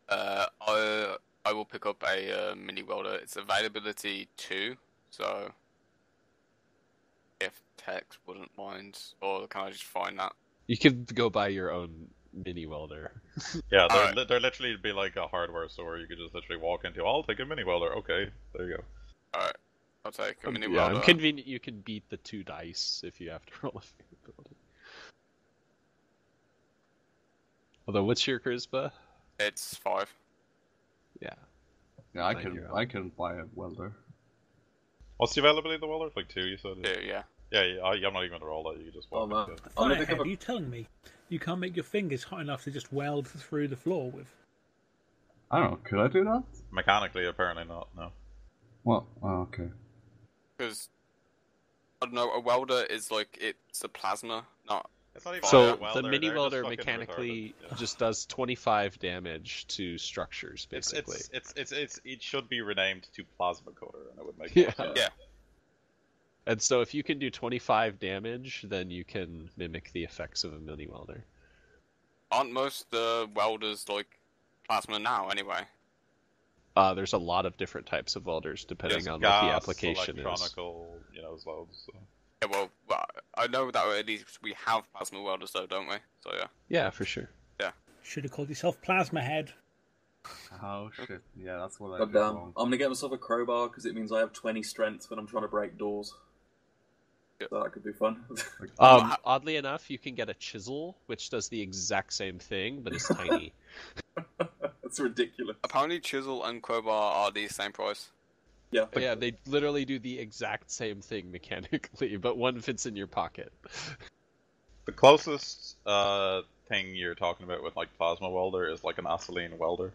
Uh, I I will pick up a uh, mini welder. It's availability two, so if Tex wouldn't mind, or can I just find that? You could go buy your own mini welder. yeah, they're, Alright. li- they're literally be like a hardware store. You could just literally walk into. I'll take a mini welder. Okay, there you go. All right, I'll take a um, mini yeah, welder. I'm convenient. You can beat the two dice if you have to roll a favorability. Although, what's your charisma? It's five. Yeah. Yeah, I can. I can buy a welder. What's the availability of the welder? Like two, you said. Two, yeah. Yeah, yeah. I, I'm not even gonna roll that. You can just Oh walk man, into. it. I'm gonna Firehead, pick up are you telling me you can't make your fingers hot enough to just weld through the floor with? I don't know. Could I do that? Mechanically, apparently not. No. Well, oh, okay. Because I don't know, a welder is like it's a plasma, not It's not even So welder, the mini they're just welder mechanically. Yeah. just does 25 damage to structures, basically. it's, it's, it's, it's, it should be renamed to Plasma Cutter, and it would make Yeah. Yeah. And so if you can do 25 damage, then you can mimic the effects of a mini welder. aren't most uh, welders like plasma now anyway? Uh, there's a lot of different types of welders depending Yes, on gas, what the application is. you know, as well. So. Yeah, well, well, I know that at least we have plasma welders though, don't we? So yeah. Yeah, for sure. Yeah. Should have called yourself Plasma Head. Oh shit. Yeah, that's what I God did damn. wrong. I'm gonna get myself a crowbar because it means I have 20 strength when I'm trying to break doors. Yep. So that could be fun. Um, oddly enough, you can get a chisel, which does the exact same thing, but is tiny. That's ridiculous. Apparently, chisel and crowbar are the same price. Yeah. But yeah, they literally do the exact same thing mechanically, but one fits in your pocket. The closest uh, thing you're talking about with like plasma welder is like an acetylene welder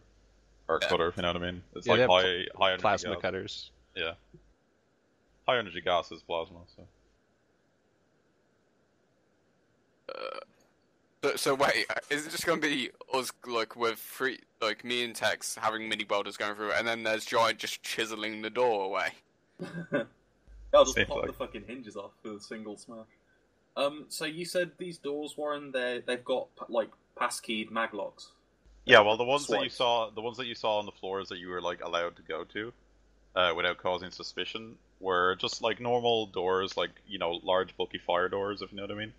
or Yeah. cutter, if you know what I mean. It's Yeah, like have high high energy Plasma gas. cutters. Yeah. High energy gas is plasma, so So, so wait, is it just going to be us like with three, like me and Tex having mini welders going through, it, and then there's Giant just chiseling the door away? I'll just Seems pop like- the fucking hinges off with a single smash. Um, so you said these doors, Warren, they they've got like passkeyed maglocks. Yeah, well, the ones that you saw, the ones that you saw on the floors that you were like allowed to go to, uh, without causing suspicion, were just like normal doors, like you know, large bulky fire doors, if you know what I mean,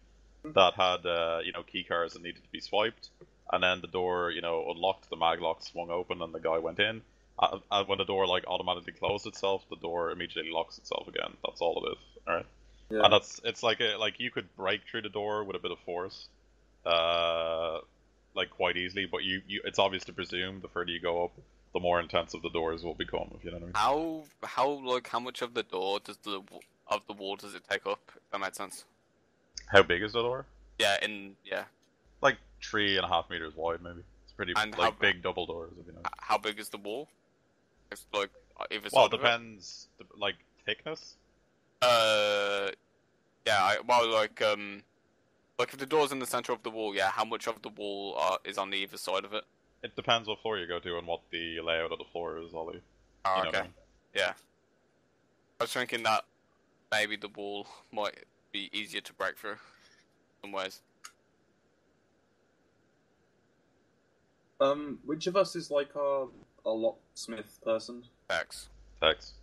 that had uh, you know key cards that needed to be swiped, and then the door, you know, unlocked, the maglock swung open, and the guy went in. Uh, and when the door like automatically closed itself, the door immediately locks itself again. That's all it is. All right. Yeah. And that's it's like a, like you could break through the door with a bit of force, uh, like quite easily. But you, you it's obvious to presume the further you go up, the more intensive the doors will become. If you know what I mean. How how like how much of the door does the of the wall does it take up? If that makes sense. How big is the door? Yeah, in yeah. Like three and a half meters wide, maybe. It's pretty And like how- big double doors. If you know. How big is the wall? It's like uh, either Well, it it? depends. Like thickness. Uh, yeah. I, well, like um, like if the door's in the center of the wall, yeah. How much of the wall uh, is on the either side of it? It depends what floor you go to and what the layout of the floor is, Ollie. Oh, You know I okay. mean? Yeah. I was thinking that maybe the wall might be easier to break through. In some ways. Um, which of us is like a a locksmith person? X. Tex.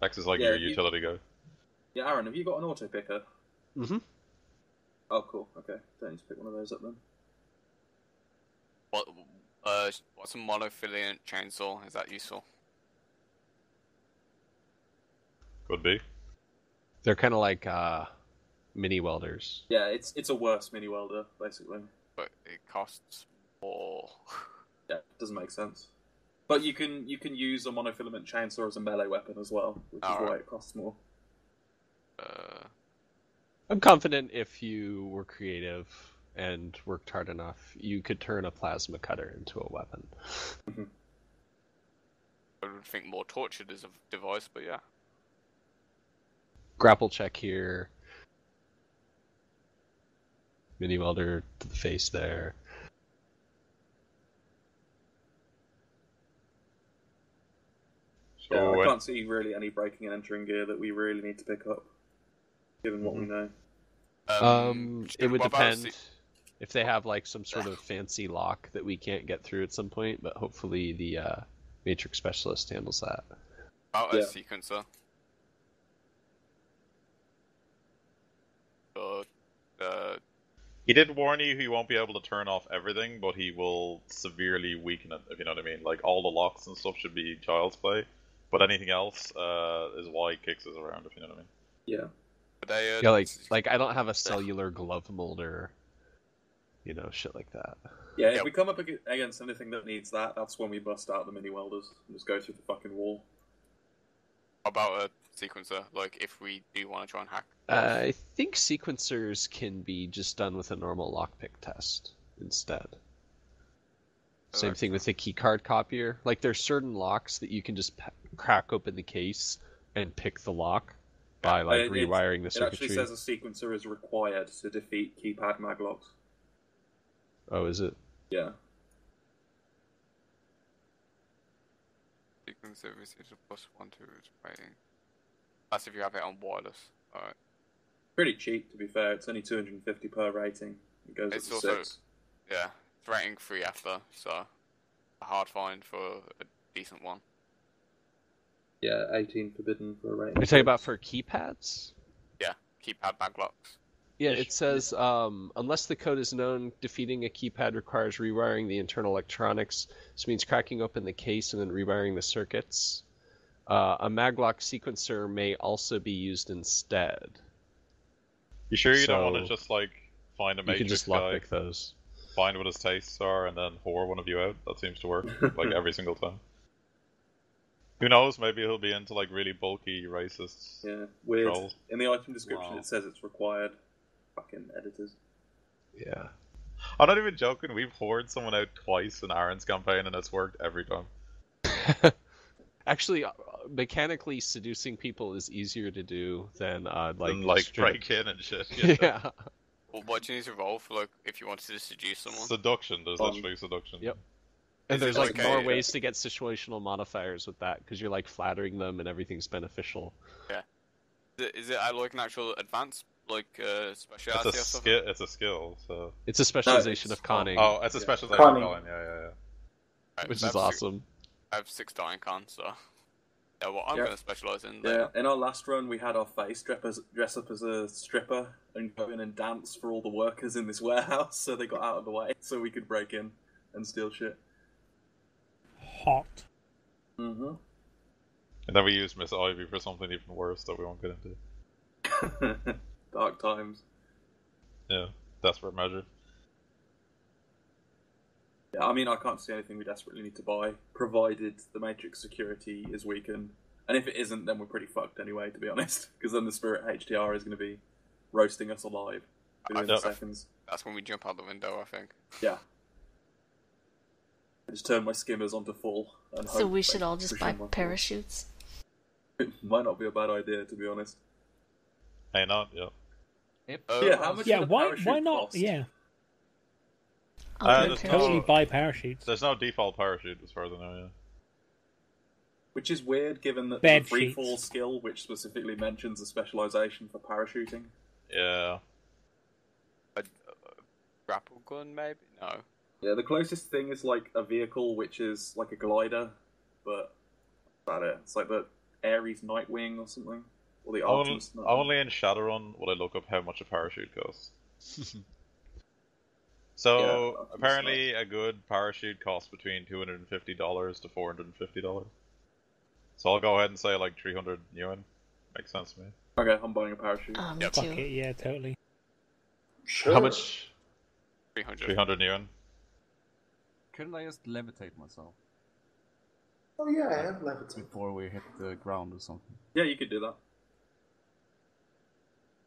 Tex is like Yeah, your you- utility guy. Yeah, Aaron, have you got an auto picker? Mm-hmm. Oh, cool. Okay, don't need to pick one of those up then. What? Uh, what's a monofilament chainsaw? Is that useful? Could be. They're kind of like uh, mini welders. Yeah, it's it's a worse mini welder basically. But it costs more. Yeah, it doesn't make sense. But you can you can use a monofilament chainsaw as a melee weapon as well, which is Alright. why it costs more. Uh, I'm confident if you were creative and worked hard enough, you could turn a plasma cutter into a weapon. I would think more tortured as a device, but yeah. Grapple check here. Mini welder to the face there. So Yeah, I can't see really any breaking and entering gear that we really need to pick up, given what we know. Um, it would what about depend se- if they have like some sort of fancy lock that we can't get through at some point, but hopefully the uh, Matrix Specialist handles that. about a Yeah. sequencer. So, uh, He did warn you he won't be able to turn off everything, but he will severely weaken it, if you know what I mean. Like, all the locks and stuff should be child's play, but anything else uh, is why he kicks us around, if you know what I mean. Yeah. but they, uh, Yeah, like like I don't have a cellular glove molder, you know, shit like that. Yeah, if Yep. we come up against anything that needs that, that's when we bust out the mini welders and just go through the fucking wall. about a sequencer. Like, if we do want to try and hack. I think sequencers can be just done with a normal lockpick test instead. Oh, Same thing with the keycard copier. Like there's certain locks that you can just pa- crack open the case and pick the lock by like it- rewiring the circuitry. It actually circuitry. says a sequencer is required to defeat keypad maglocks. Oh, is it? Yeah. Sequencer is a plus one to its rating. That's if you have it on wireless. Alright. Pretty cheap, to be fair. It's only 250 per rating. It goes It's up to also- 6. Yeah, it's rating three after, so a hard find for a decent one. Yeah, 18 forbidden for a rating. Are talking about for keypads? Yeah, keypad maglocks. Yeah, it says um, unless the code is known, defeating a keypad requires rewiring the internal electronics. This means cracking open the case and then rewiring the circuits. Uh, a maglock sequencer may also be used instead. You sure you don't want to just, like, find a You can just guy? lockpick those. find what his tastes are and then whore one of you out. That seems to work like every single time. Who knows? Maybe he'll be into like really bulky racists. Yeah, weird. Trolls. In the item description, Wow. it says it's required. Fucking editors. Yeah. I'm not even joking. We've whored someone out twice in Aaron's campaign, and it's worked every time. Actually, mechanically seducing people is easier to do than uh, like Like, like straight- break in and shit. yeah. Well, what do you need to roll for like if you wanted to seduce someone? Seduction. There's Um, actually seduction. Yep. And Is there's like like more a- ways to get situational modifiers with that because you're like flattering them and everything's beneficial. Yeah. Is it, is it uh, like an actual advanced like uh, It's speciality a or something? skill. It's a skill. So. It's a specialization it's- of conning, Oh, it's a Yeah. specialization. Conning. Yeah, yeah, yeah. Right, which is have six- awesome. I have six dying con, so yeah. Well, I'm Yeah. gonna specialize in. Yeah, in our last run, we had our face dress, as, dress up as a stripper and go in and dance for all the workers in this warehouse, so they got out of the way, so we could break in and steal shit. Hot. Mm-hmm. And then we used Miss Ivy for something even worse that we won't get into. Dark times. Yeah, desperate measure. Yeah, I mean, I can't see anything we desperately need to buy, provided the Matrix security is weakened. And if it isn't, then we're pretty fucked anyway, to be honest, because then the Spirit HTR is going to be roasting us alive within seconds. That's when we jump out the window, I think. Yeah. I just turn my skimmers onto full. And So hope we should all just buy on parachutes. It might not be a bad idea, to be honest. Hey, not yeah. If Oh, yeah, how um, much Yeah, why why not? cost? Yeah, I'll Uh, buy there's totally no- buy parachutes. There's no default parachute as far as I know. Yeah. Which is weird, given that Bed the free sheets. fall skill, which specifically mentions a specialization for parachuting. Yeah. A, a grapple gun, maybe? No. Yeah, the closest thing is like a vehicle, which is like a glider, but about it. It's like the Ares Nightwing or something, or the Only, Artemis. Nightwing. only in Shadowrun would I look up how much a parachute costs. so Yeah, apparently, a good parachute costs between two hundred and fifty dollars to four hundred and fifty dollars. So I'll go ahead and say like three hundred yuan. Makes sense to me. Okay, I'm buying a parachute. Oh, me Yep. Fuck too. it, yeah, totally. Sure. How much? 300. Three hundred yuan. couldn't I just levitate myself Oh yeah, I have levitate. before we hit the ground or something? Yeah, you could do that.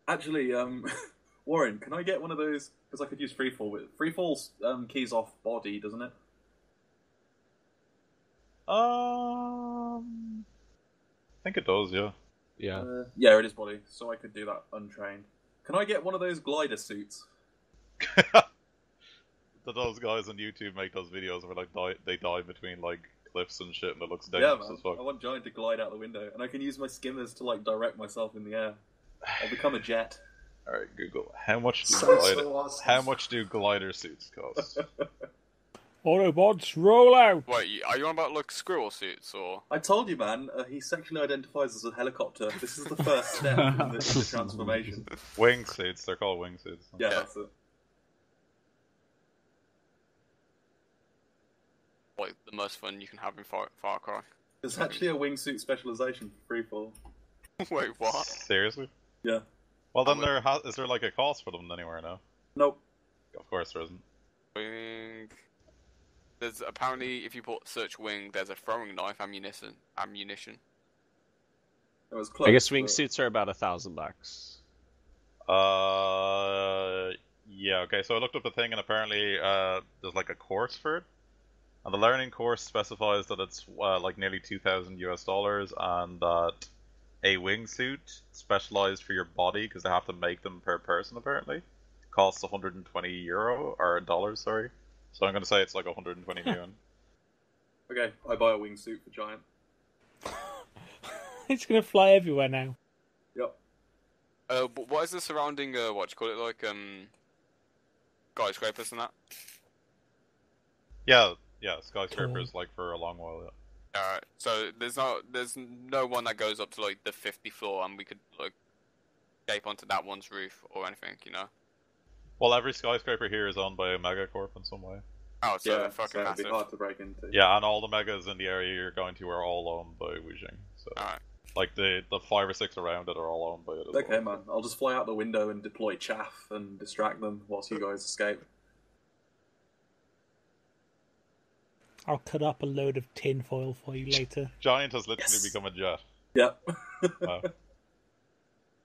Actually, um, Warren, can I get one of those? Because I could use freefall. With freefall's um, keys off body, doesn't it? Um, I think it does. Yeah. Yeah. Uh, yeah, it is body. So I could do that untrained. Can I get one of those glider suits? That those guys on YouTube make those videos where like die, they die between like cliffs and shit, and it looks Yeah, dangerous man. as fuck. I want Giant to glide out the window, and I can use my skimmers to like direct myself in the air. I'll become a jet. All right, Google. How much do Sounds glider, so awesome. how much do glider suits cost? Autobots, roll out! Wait, are you on about like squirrel suits or? I told you, man. Uh, he sexually identifies as a helicopter. This is the first step in the, the transformation. wing suits. They're called wing suits. Yeah, Yeah. that's it. like the most fun you can have in Far, Far Cry. There's actually a wingsuit specialization for freefall. Wait, what? Seriously? Yeah. Well, then would- there ha- is there like a cost for them anywhere now? Nope. Of course there isn't. Wing. There's apparently if you put search wing, there's a throwing knife ammunition. Ammunition. It was close. I guess but- wingsuits are about a thousand bucks. Uh, yeah. Okay, so I looked up the thing, and apparently, uh, there's like a course for it, and the learning course specifies that it's uh, like nearly two thousand US dollars, and that a wingsuit specialized for your body because they have to make them per person apparently costs 120 euro or dollars. Sorry. So I'm gonna say it's like 120 yuan. Okay, I buy a wingsuit for Giant. it's gonna fly everywhere now. Yep. Uh, but what is the surrounding? Uh, what do you call it? Like um, skyscrapers and that. Yeah, yeah. Skyscrapers like for a long while. Yeah. Alright, so there's no there's no one that goes up to like the 50th floor, and we could like escape onto that one's roof or anything, you know. Well, every skyscraper here is owned by a megacorp in some way. Oh, so yeah, they're so fucking it'd be hard to break into. Yeah, and all the megas in the area you're going to are all owned by Wuxing. So, Alright. like the the five or six around it are all owned by it. As Okay, well. man. I'll just fly out the window and deploy chaff and distract them whilst you guys escape. I'll cut up a load of tin foil for you later. Giant has literally Yes. become a jet. Yep. Wow.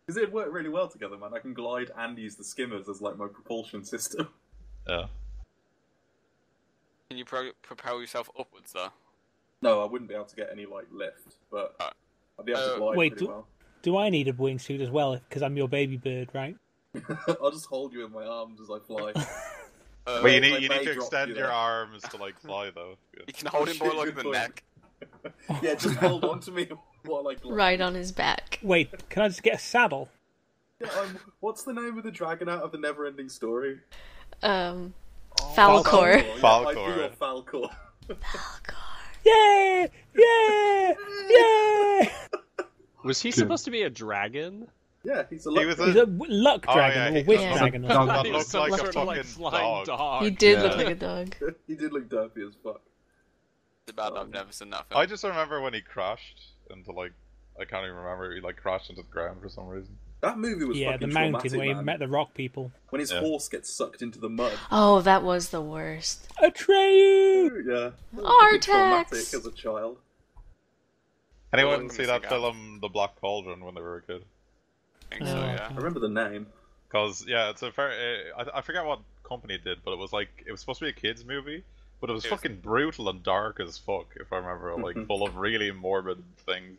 Because it worked really well together, man. I can glide and use the skimmers as like my propulsion system. Yeah. Can you pro- propel yourself upwards though? No, I wouldn't be able to get any like lift, but Alright. I'd be able to Uh, glide Wait, pretty do- well. Do I need a wingsuit as well? Because I'm your baby bird, right? I'll just hold you in my arms as I fly. Uh, But you need you need to extend you your there. arms to like fly though. Yeah. you can hold Oh, him by shit, like the point. neck. yeah, just hold on to me while I glide. Right on his back. Wait, can I just get a saddle? Yeah, um, what's the name of the dragon out of the Never-Ending Story? Um, Oh, Falkor. Yeah, I Falkor. Falkor. Yeah! Yeah! Yeah! Was he Good. supposed to be a dragon? Yeah, he's a He luck was He's a a w- luck Oh, dragon yeah, or he- witch Yeah. dragon or Dog. He was looked some like a sort like fucking dog. dog. he did Yeah. look like a dog. he did look derpy as fuck. It's bad I've never seen that film. I just remember when he crashed into like I can't even remember. He like crashed into the ground for some reason. That movie was Yeah, the mountain traumatic, where he man. met the rock people. When his Yeah. horse gets sucked into the mud. Oh, that was the worst. Atreyu! Yeah. Artax! As a child. Anyone see that film, The Black Cauldron, when they were a kid? I think so, Oh, yeah. I remember the name. Because yeah, it's a very. Uh, I, I forget what company did, but it was like it was supposed to be a kids movie, but it was It was- fucking brutal and dark as fuck. If I remember, like full of really morbid things.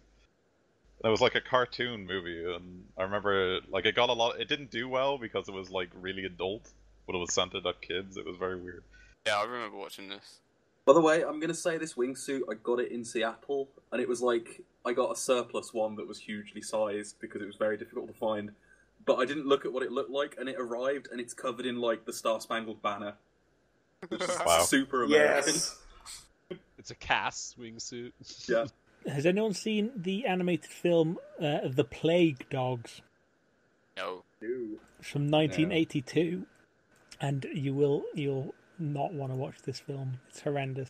And it was like a cartoon movie, and I remember like it got a lot. It didn't do well because it was like really adult, but it was centered at kids. It was very weird. Yeah, I remember watching this. By the way, I'm gonna say this wingsuit. I got it in Seattle, and it was like I got a surplus one that was hugely sized because it was very difficult to find. But I didn't look at what it looked like, and it arrived, and it's covered in like the Star Spangled Banner, which is Wow. super American. Yes. It's a cast wingsuit. Yeah. Has anyone seen the animated film uh, The Plague Dogs No. Ew. from 1982? And you will you'll not want to watch this film. It's horrendous.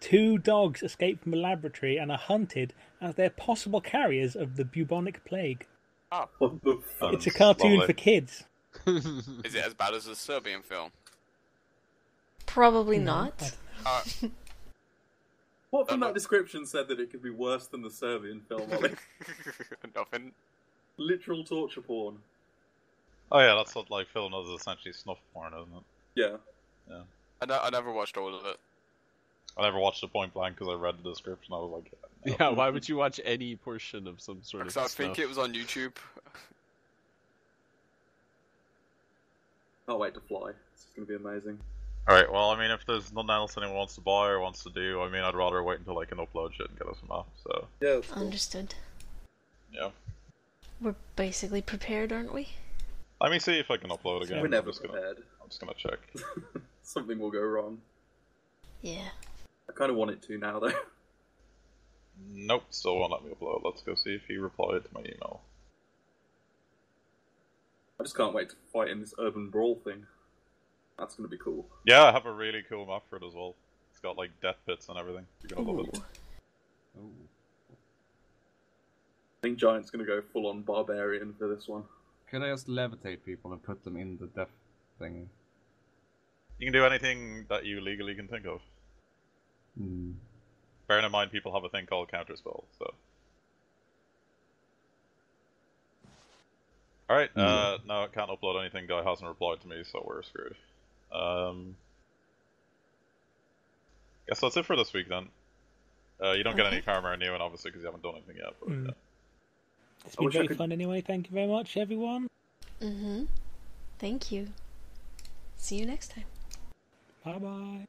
Two dogs escape from a laboratory and are hunted as they're possible carriers of the bubonic plague. What the fuck? It's a cartoon lovely. for kids. Is it as bad as the Serbian film? Probably No, not. Uh, What from that description said that it could be worse than the Serbian film? Nothing. Literal torture porn. Oh yeah, that's what like film is essentially snuff porn, isn't it? Yeah. I, ne- I never watched all of it. I never watched the point blank because I read the description. I was like, no. Yeah, why would you watch any portion of some sort of Because I think stuff? it was on YouTube. Can't wait to fly. This is gonna be amazing. All right. Well, I mean, if there's nothing else anyone wants to buy or wants to do, I mean, I'd rather wait until I can upload shit and get us a map. So Yeah. That's cool. Understood. yeah. We're basically prepared, aren't we? Let me see if I can upload again. We're I'm never just gonna, prepared. I'm just gonna check. Something will go wrong. Yeah. I kind of want it to now, though. Nope, still won't let me upload. Let's go see if he replied to my email. I just can't wait to fight in this urban brawl thing. That's gonna be cool. Yeah, I have a really cool map for it as well. It's got like death pits and everything. You're gonna love it. Ooh. I think Giant's gonna go full on barbarian for this one. Could I just levitate people and put them in the death thing? You can do anything that you legally can think of. Hmm. Bearing in mind, people have a thing called counterspell. So. All right. Uh, no, I can't upload anything. Guy hasn't replied to me, so we're screwed. Um. Guess that's it for this week then. Uh, you don't get any karma or new, and obviously because you haven't done anything yet. But, Mm. yeah. It's I been wish I very could- fun anyway. Thank you very much, everyone. Mm-hmm. Thank you. See you next time. Bye bye.